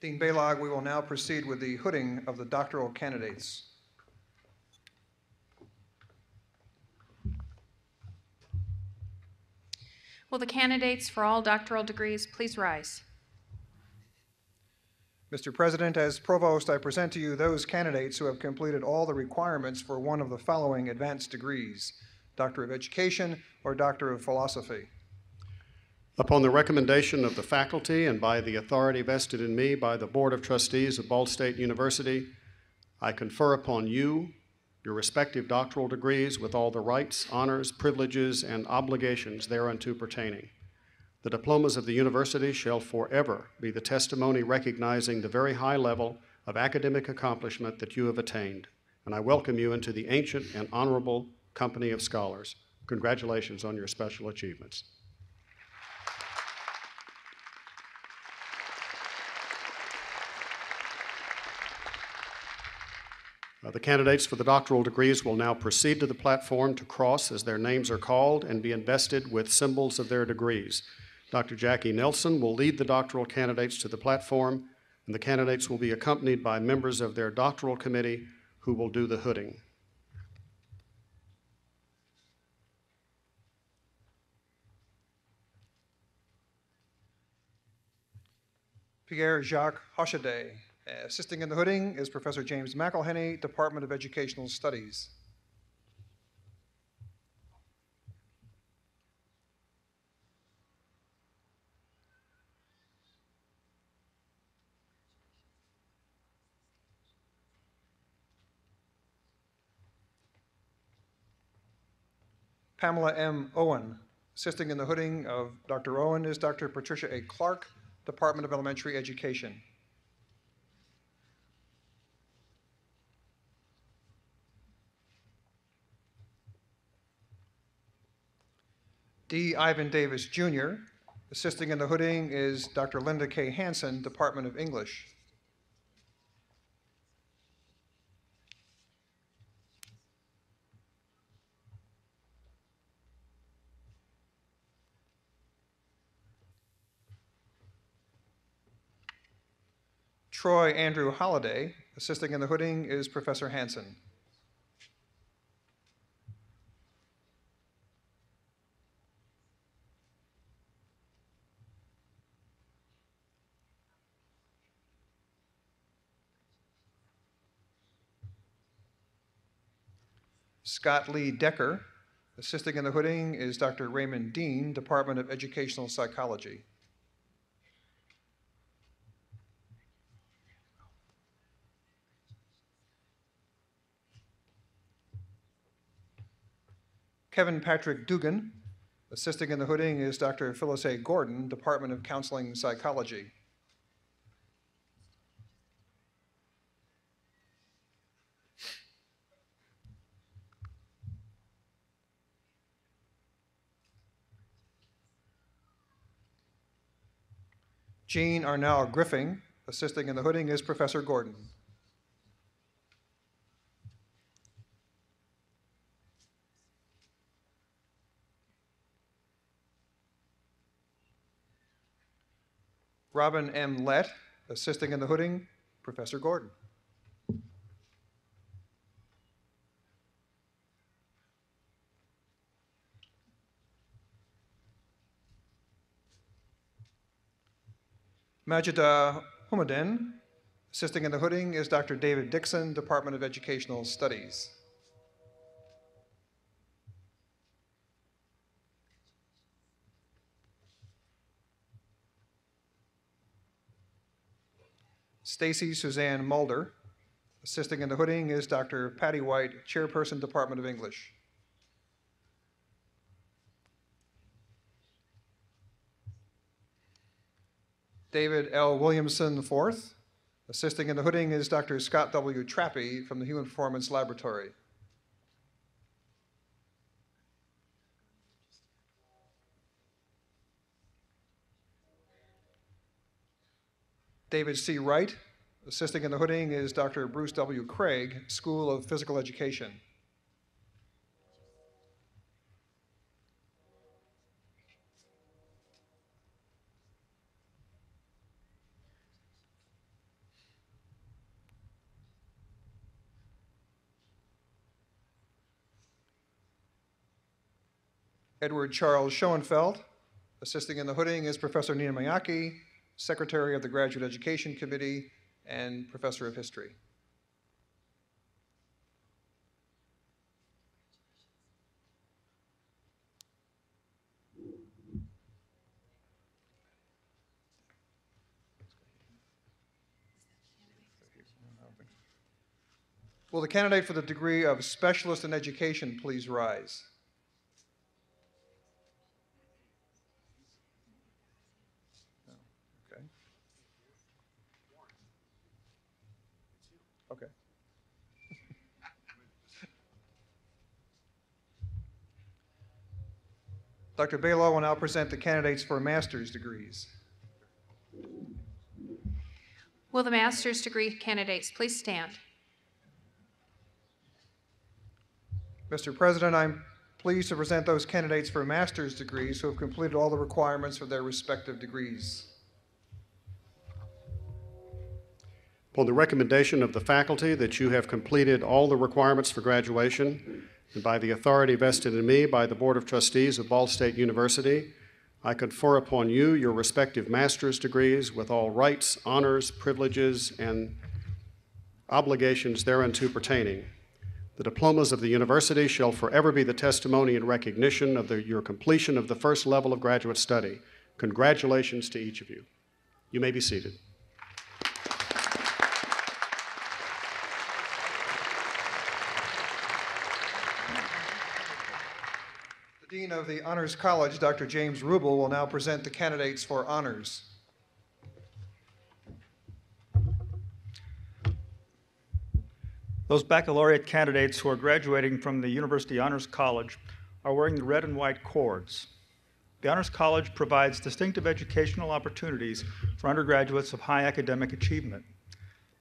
Dean Balogh, we will now proceed with the hooding of the doctoral candidates. Will the candidates for all doctoral degrees please rise? Mr. President, as provost, I present to you those candidates who have completed all the requirements for one of the following advanced degrees Doctor of Education or Doctor of Philosophy. Upon the recommendation of the faculty and by the authority vested in me by the Board of Trustees of Ball State University, I confer upon you your respective doctoral degrees with all the rights, honors, privileges, and obligations thereunto pertaining. The diplomas of the university shall forever be the testimony recognizing the very high level of academic accomplishment that you have attained, and I welcome you into the ancient and honorable company of scholars. Congratulations on your special achievements. Uh, the candidates for the doctoral degrees will now proceed to the platform to cross as their names are called and be invested with symbols of their degrees. Dr. Jackie Nelson will lead the doctoral candidates to the platform, and the candidates will be accompanied by members of their doctoral committee who will do the hooding. Pierre Jacques Hochaday. Assisting in the hooding is Professor James McElhenney, Department of Educational Studies. Pamela M. Owen. Assisting in the hooding of Dr. Owen is Dr. Patricia A. Clark, Department of Elementary Education. D. Ivan Davis Jr. Assisting in the hooding is Dr. Linda K. Hansen, Department of English. Troy Andrew Holliday. Assisting in the hooding is Professor Hanson. Scott Lee Decker. Assisting in the hooding is Dr. Raymond Dean, Department of Educational Psychology. Kevin Patrick Dugan. Assisting in the hooding is Dr. Phyllis A. Gordon, Department of Counseling Psychology. Jean Arnell Griffing. Assisting in the hooding is Professor Gordon. Robin M. Lett, assisting in the hooding, Professor Gordon. Majida Humaden, assisting in the hooding is Dr. David Dixon, Department of Educational Studies. Stacy Suzanne Mulder. Assisting in the hooding is Dr. Patty White, Chairperson, Department of English. David L. Williamson IV. Assisting in the hooding is Dr. Scott W. Trappe from the Human Performance Laboratory. David C. Wright. Assisting in the hooding is Dr. Bruce W. Craig, School of Physical Education. Edward Charles Schoenfeld. Assisting in the hooding is Professor Nina Mjagkij, Secretary of the Graduate Education Committee and Professor of History. Will the candidate for the degree of Specialist in Education please rise? Okay. Okay. Dr. Balogh will now present the candidates for master's degrees. Will the master's degree candidates please stand? Mr. President, I'm pleased to present those candidates for master's degrees who have completed all the requirements for their respective degrees. Upon the recommendation of the faculty that you have completed all the requirements for graduation, and by the authority vested in me by the Board of Trustees of Ball State University, I confer upon you your respective master's degrees with all rights, honors, privileges, and obligations thereunto pertaining. The diplomas of the university shall forever be the testimony and recognition of the, your completion of the first level of graduate study. Congratulations to each of you. You may be seated. Of the Honors College, Dr. James Ruebel, will now present the candidates for honors. Those baccalaureate candidates who are graduating from the University Honors College are wearing the red and white cords. The Honors College provides distinctive educational opportunities for undergraduates of high academic achievement.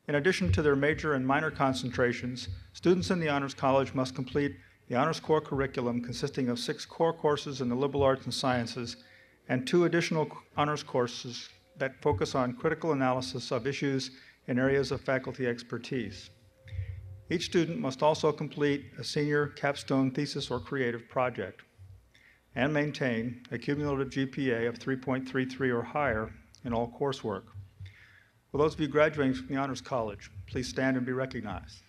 In addition to their major and minor concentrations, students in the Honors College must complete the Honors Core curriculum consisting of six core courses in the liberal arts and sciences and two additional honors courses that focus on critical analysis of issues in areas of faculty expertise. Each student must also complete a senior capstone thesis or creative project and maintain a cumulative GPA of 3.33 or higher in all coursework. For those of you graduating from the Honors College, please stand and be recognized.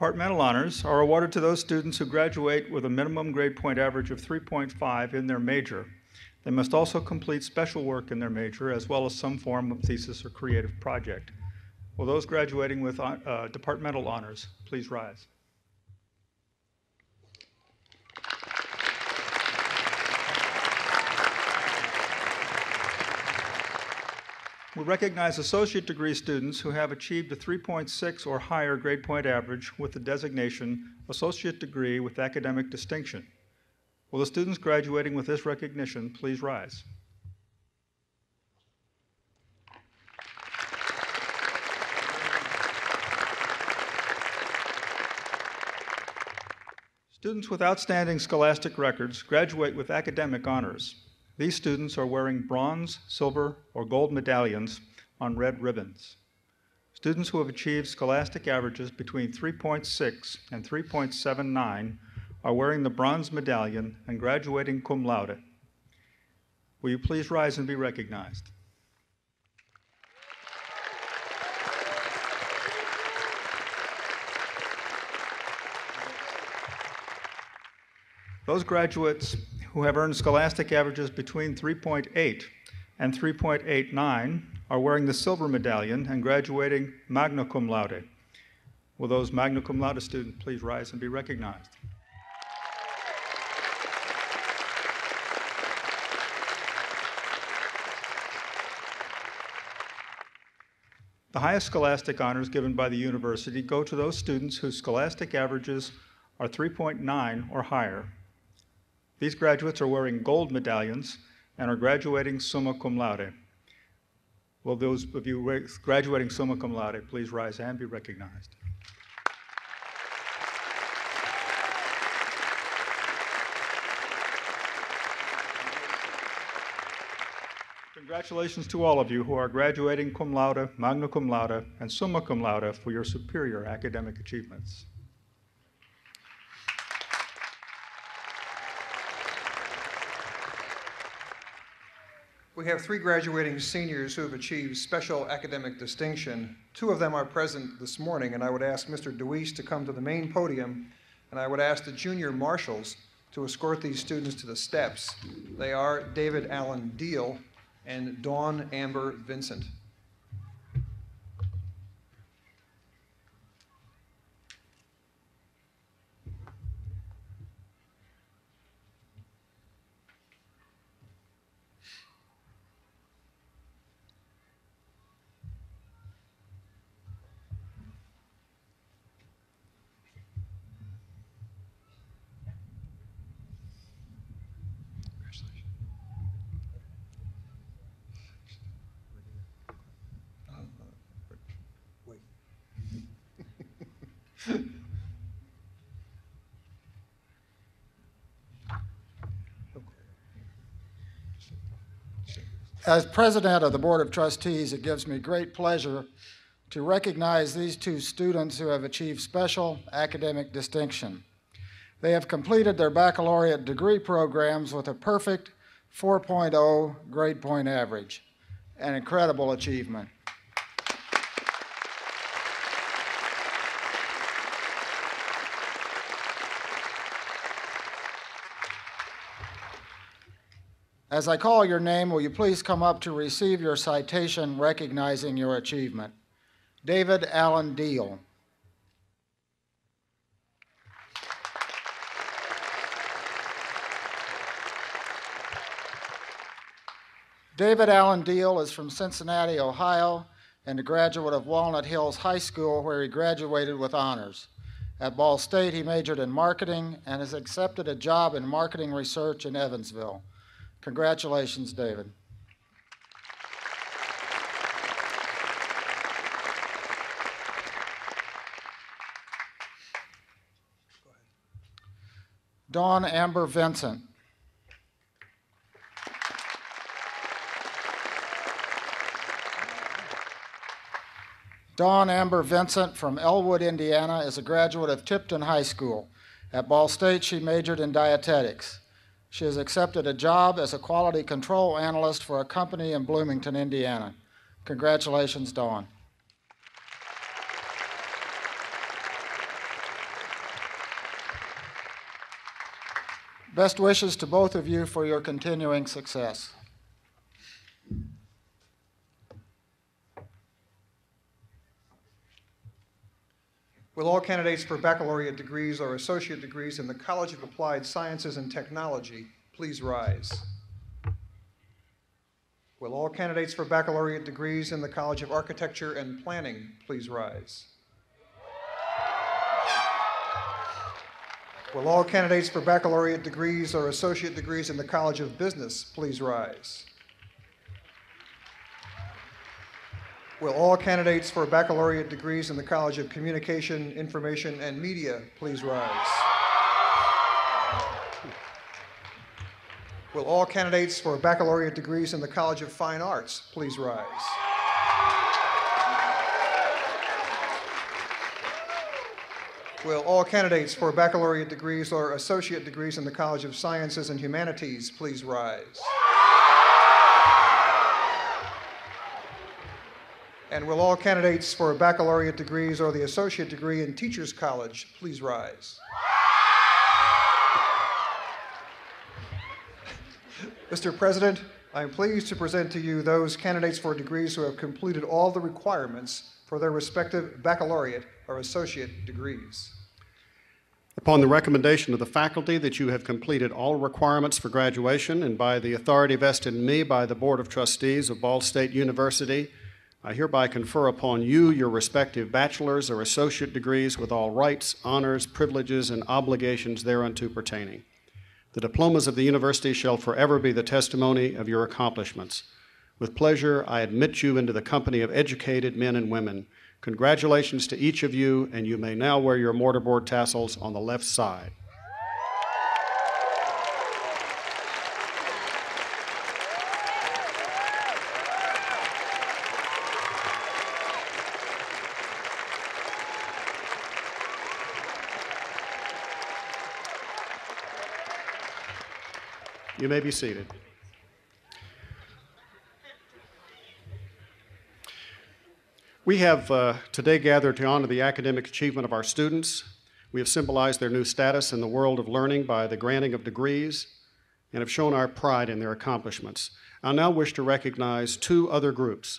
Departmental honors are awarded to those students who graduate with a minimum grade point average of 3.5 in their major. They must also complete special work in their major as well as some form of thesis or creative project. Will those graduating with uh, departmental honors please rise? We recognize associate degree students who have achieved a 3.6 or higher grade point average with the designation Associate Degree with Academic Distinction. Will the students graduating with this recognition please rise? Students with outstanding scholastic records graduate with academic honors. These students are wearing bronze, silver, or gold medallions on red ribbons. Students who have achieved scholastic averages between 3.6 and 3.79 are wearing the bronze medallion and graduating cum laude. Will you please rise and be recognized? Those graduates who have earned scholastic averages between 3.8 and 3.89 are wearing the silver medallion and graduating magna cum laude. Will those magna cum laude students please rise and be recognized? The highest scholastic honors given by the university go to those students whose scholastic averages are 3.9 or higher. These graduates are wearing gold medallions and are graduating summa cum laude. Will those of you graduating summa cum laude please rise and be recognized? Congratulations to all of you who are graduating cum laude, magna cum laude, and summa cum laude for your superior academic achievements. We have three graduating seniors who have achieved special academic distinction. Two of them are present this morning, and I would ask Mr. DeWeese to come to the main podium, and I would ask the junior marshals to escort these students to the steps. They are David Allen Deal and Dawn Amber Vincent. As president of the Board of Trustees, it gives me great pleasure to recognize these two students who have achieved special academic distinction. They have completed their baccalaureate degree programs with a perfect 4.0 grade point average, an incredible achievement. As I call your name, will you please come up to receive your citation recognizing your achievement? David Allen Deal. David Allen Deal is from Cincinnati, Ohio, and a graduate of Walnut Hills High School, where he graduated with honors. At Ball State, he majored in marketing and has accepted a job in marketing research in Evansville. Congratulations, David. Dawn Amber Vincent. Dawn Amber Vincent from Elwood, Indiana, is a graduate of Tipton High School. At Ball State, she majored in dietetics. She has accepted a job as a quality control analyst for a company in Bloomington, Indiana. Congratulations, Dawn. Best wishes to both of you for your continuing success. Will all candidates for baccalaureate degrees or associate degrees in the College of Applied Sciences and Technology please rise? Will all candidates for baccalaureate degrees in the College of Architecture and Planning please rise? Will all candidates for baccalaureate degrees or associate degrees in the College of Business please rise? Will all candidates for baccalaureate degrees in the College of Communication, Information, and Media please rise? Will all candidates for baccalaureate degrees in the College of Fine Arts please rise? Will all candidates for baccalaureate degrees or associate degrees in the College of Sciences and Humanities please rise? And will all candidates for baccalaureate degrees or the associate degree in Teachers College please rise? Mr. President, I am pleased to present to you those candidates for degrees who have completed all the requirements for their respective baccalaureate or associate degrees. Upon the recommendation of the faculty that you have completed all requirements for graduation and by the authority vested in me by the Board of Trustees of Ball State University, I hereby confer upon you your respective bachelor's or associate degrees with all rights, honors, privileges, and obligations thereunto pertaining. The diplomas of the university shall forever be the testimony of your accomplishments. With pleasure, I admit you into the company of educated men and women. Congratulations to each of you, and you may now wear your mortarboard tassels on the left side. May be seated. We have uh, today gathered to honor the academic achievement of our students. We have symbolized their new status in the world of learning by the granting of degrees and have shown our pride in their accomplishments. I now wish to recognize two other groups.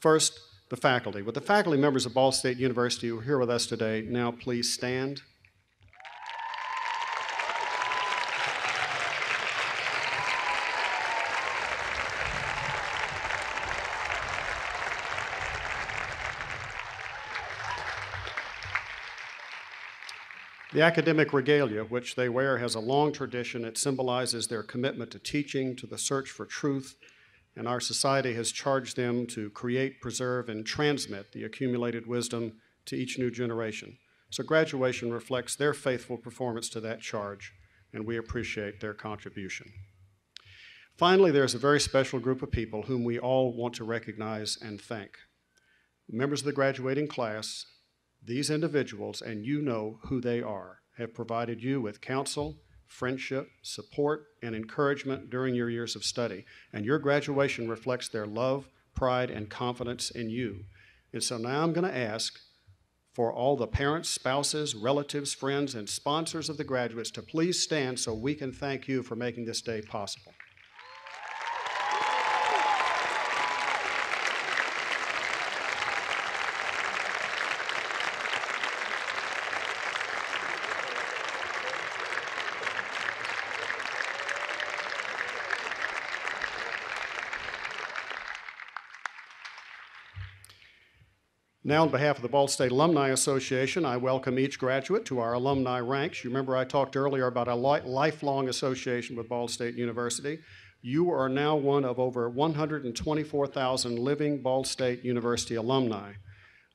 First, the faculty. With the faculty members of Ball State University who are here with us today now please stand? The academic regalia, which they wear, has a long tradition. It symbolizes their commitment to teaching, to the search for truth, and our society has charged them to create, preserve, and transmit the accumulated wisdom to each new generation. So graduation reflects their faithful performance to that charge, and we appreciate their contribution. Finally, there's a very special group of people whom we all want to recognize and thank. Members of the graduating class, these individuals, and you know who they are, have provided you with counsel, friendship, support, and encouragement during your years of study. And your graduation reflects their love, pride, and confidence in you. And so now I'm going to ask for all the parents, spouses, relatives, friends, and sponsors of the graduates to please stand so we can thank you for making this day possible. Now, on behalf of the Ball State Alumni Association, I welcome each graduate to our alumni ranks. You remember I talked earlier about a lifelong association with Ball State University. You are now one of over 124,000 living Ball State University alumni.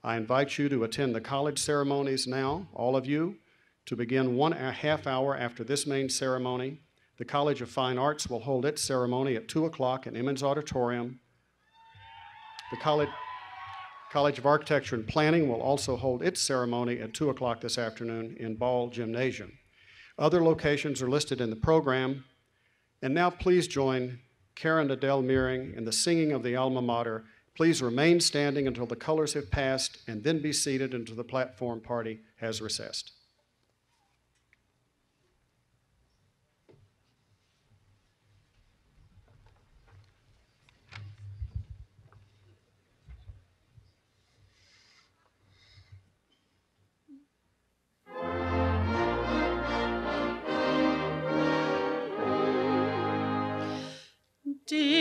I invite you to attend the college ceremonies now, all of you, To begin one a half hour after this main ceremony, the College of Fine Arts will hold its ceremony at 2 o'clock in Emens Auditorium. The College, College of Architecture and Planning will also hold its ceremony at 2 o'clock this afternoon in Ball Gymnasium. Other locations are listed in the program. And now please join Karen Adele Meering in the singing of the alma mater. Please remain standing until the colors have passed and then be seated until the platform party has recessed. Dear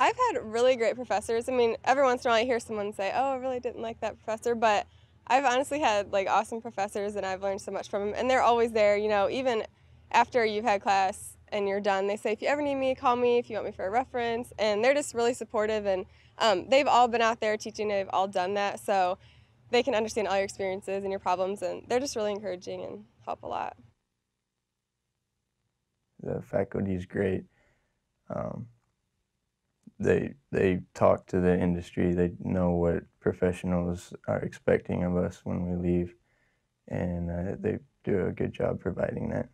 I've had really great professors. I mean, every once in a while I hear someone say, "Oh, I really didn't like that professor," but I've honestly had like awesome professors, and I've learned so much from them. And they're always there, you know, even after you've had class and you're done. They say, "If you ever need me, call me. If you want me for a reference," and they're just really supportive. And um, they've all been out there teaching. They've all done that, so they can understand all your experiences and your problems, and they're just really encouraging and help a lot. The faculty is great. Um, they they talk to the industry. They know what professionals are expecting of us when we leave, and uh, they do a good job providing that.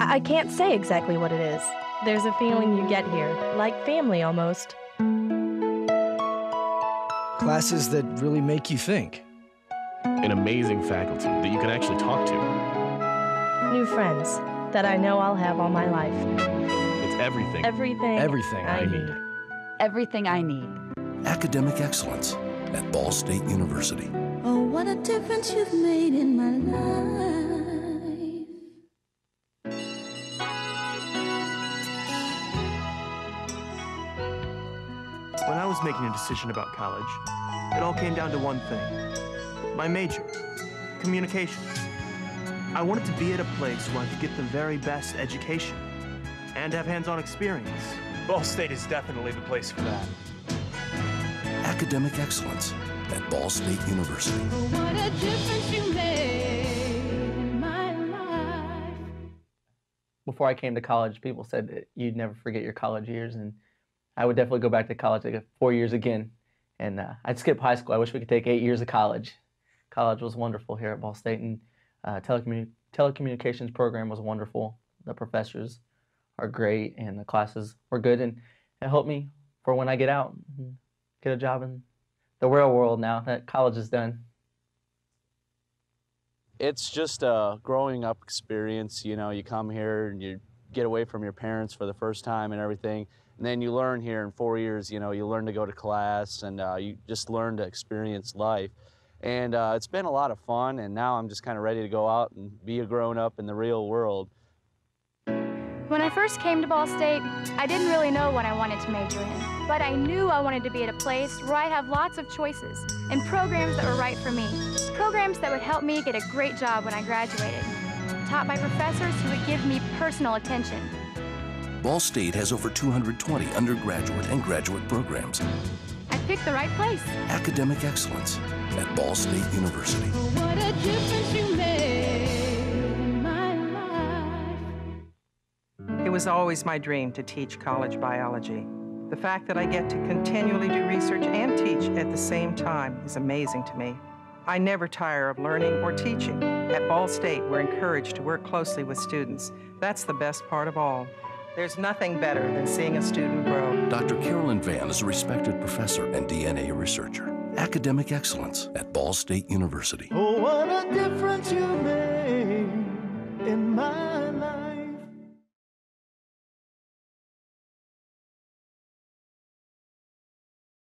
I I can't say exactly what it is. There's a feeling you get here, like family almost. Classes that really make you think. An amazing faculty that you can actually talk to. New friends that I know I'll have all my life. It's everything. Everything. Everything I, need. Everything I need. Academic excellence at Ball State University. Oh, what a difference you've made in my life. When I was making a decision about college, it all came down to one thing my major, communications. I wanted to be at a place where I could get the very best education and have hands on experience. Ball State is definitely the place for that. Academic excellence at Ball State University. What a difference you made in my life. Before I came to college, people said that you'd never forget your college years, and I would definitely go back to college, like four years again. And uh, I'd skip high school. I wish we could take eight years of college. College was wonderful here at Ball State, and uh, telecommu- telecommunications program was wonderful. The professors are great, and the classes were good, and it helped me for when I get out, and get a job in the real world now that college is done. It's just a growing up experience. You know, you come here and you get away from your parents for the first time and everything. And then you learn here in four years, you know, you learn to go to class and uh, you just learn to experience life. And uh, it's been a lot of fun. And now I'm just kind of ready to go out and be a grown up in the real world. When I first came to Ball State, I didn't really know what I wanted to major in, but I knew I wanted to be at a place where I'd have lots of choices and programs that were right for me. Programs that would help me get a great job when I graduated. Taught by professors who would give me personal attention. Ball State has over 220 undergraduate and graduate programs. I picked the right place. Academic excellence at Ball State University. Was always my dream to teach college biology. The fact that I get to continually do research and teach at the same time is amazing to me. I never tire of learning or teaching. At Ball State, we're encouraged to work closely with students. That's the best part of all. There's nothing better than seeing a student grow. Dr. Carolyn Vann is a respected professor and DNA researcher. Academic excellence at Ball State University. Oh, what a difference you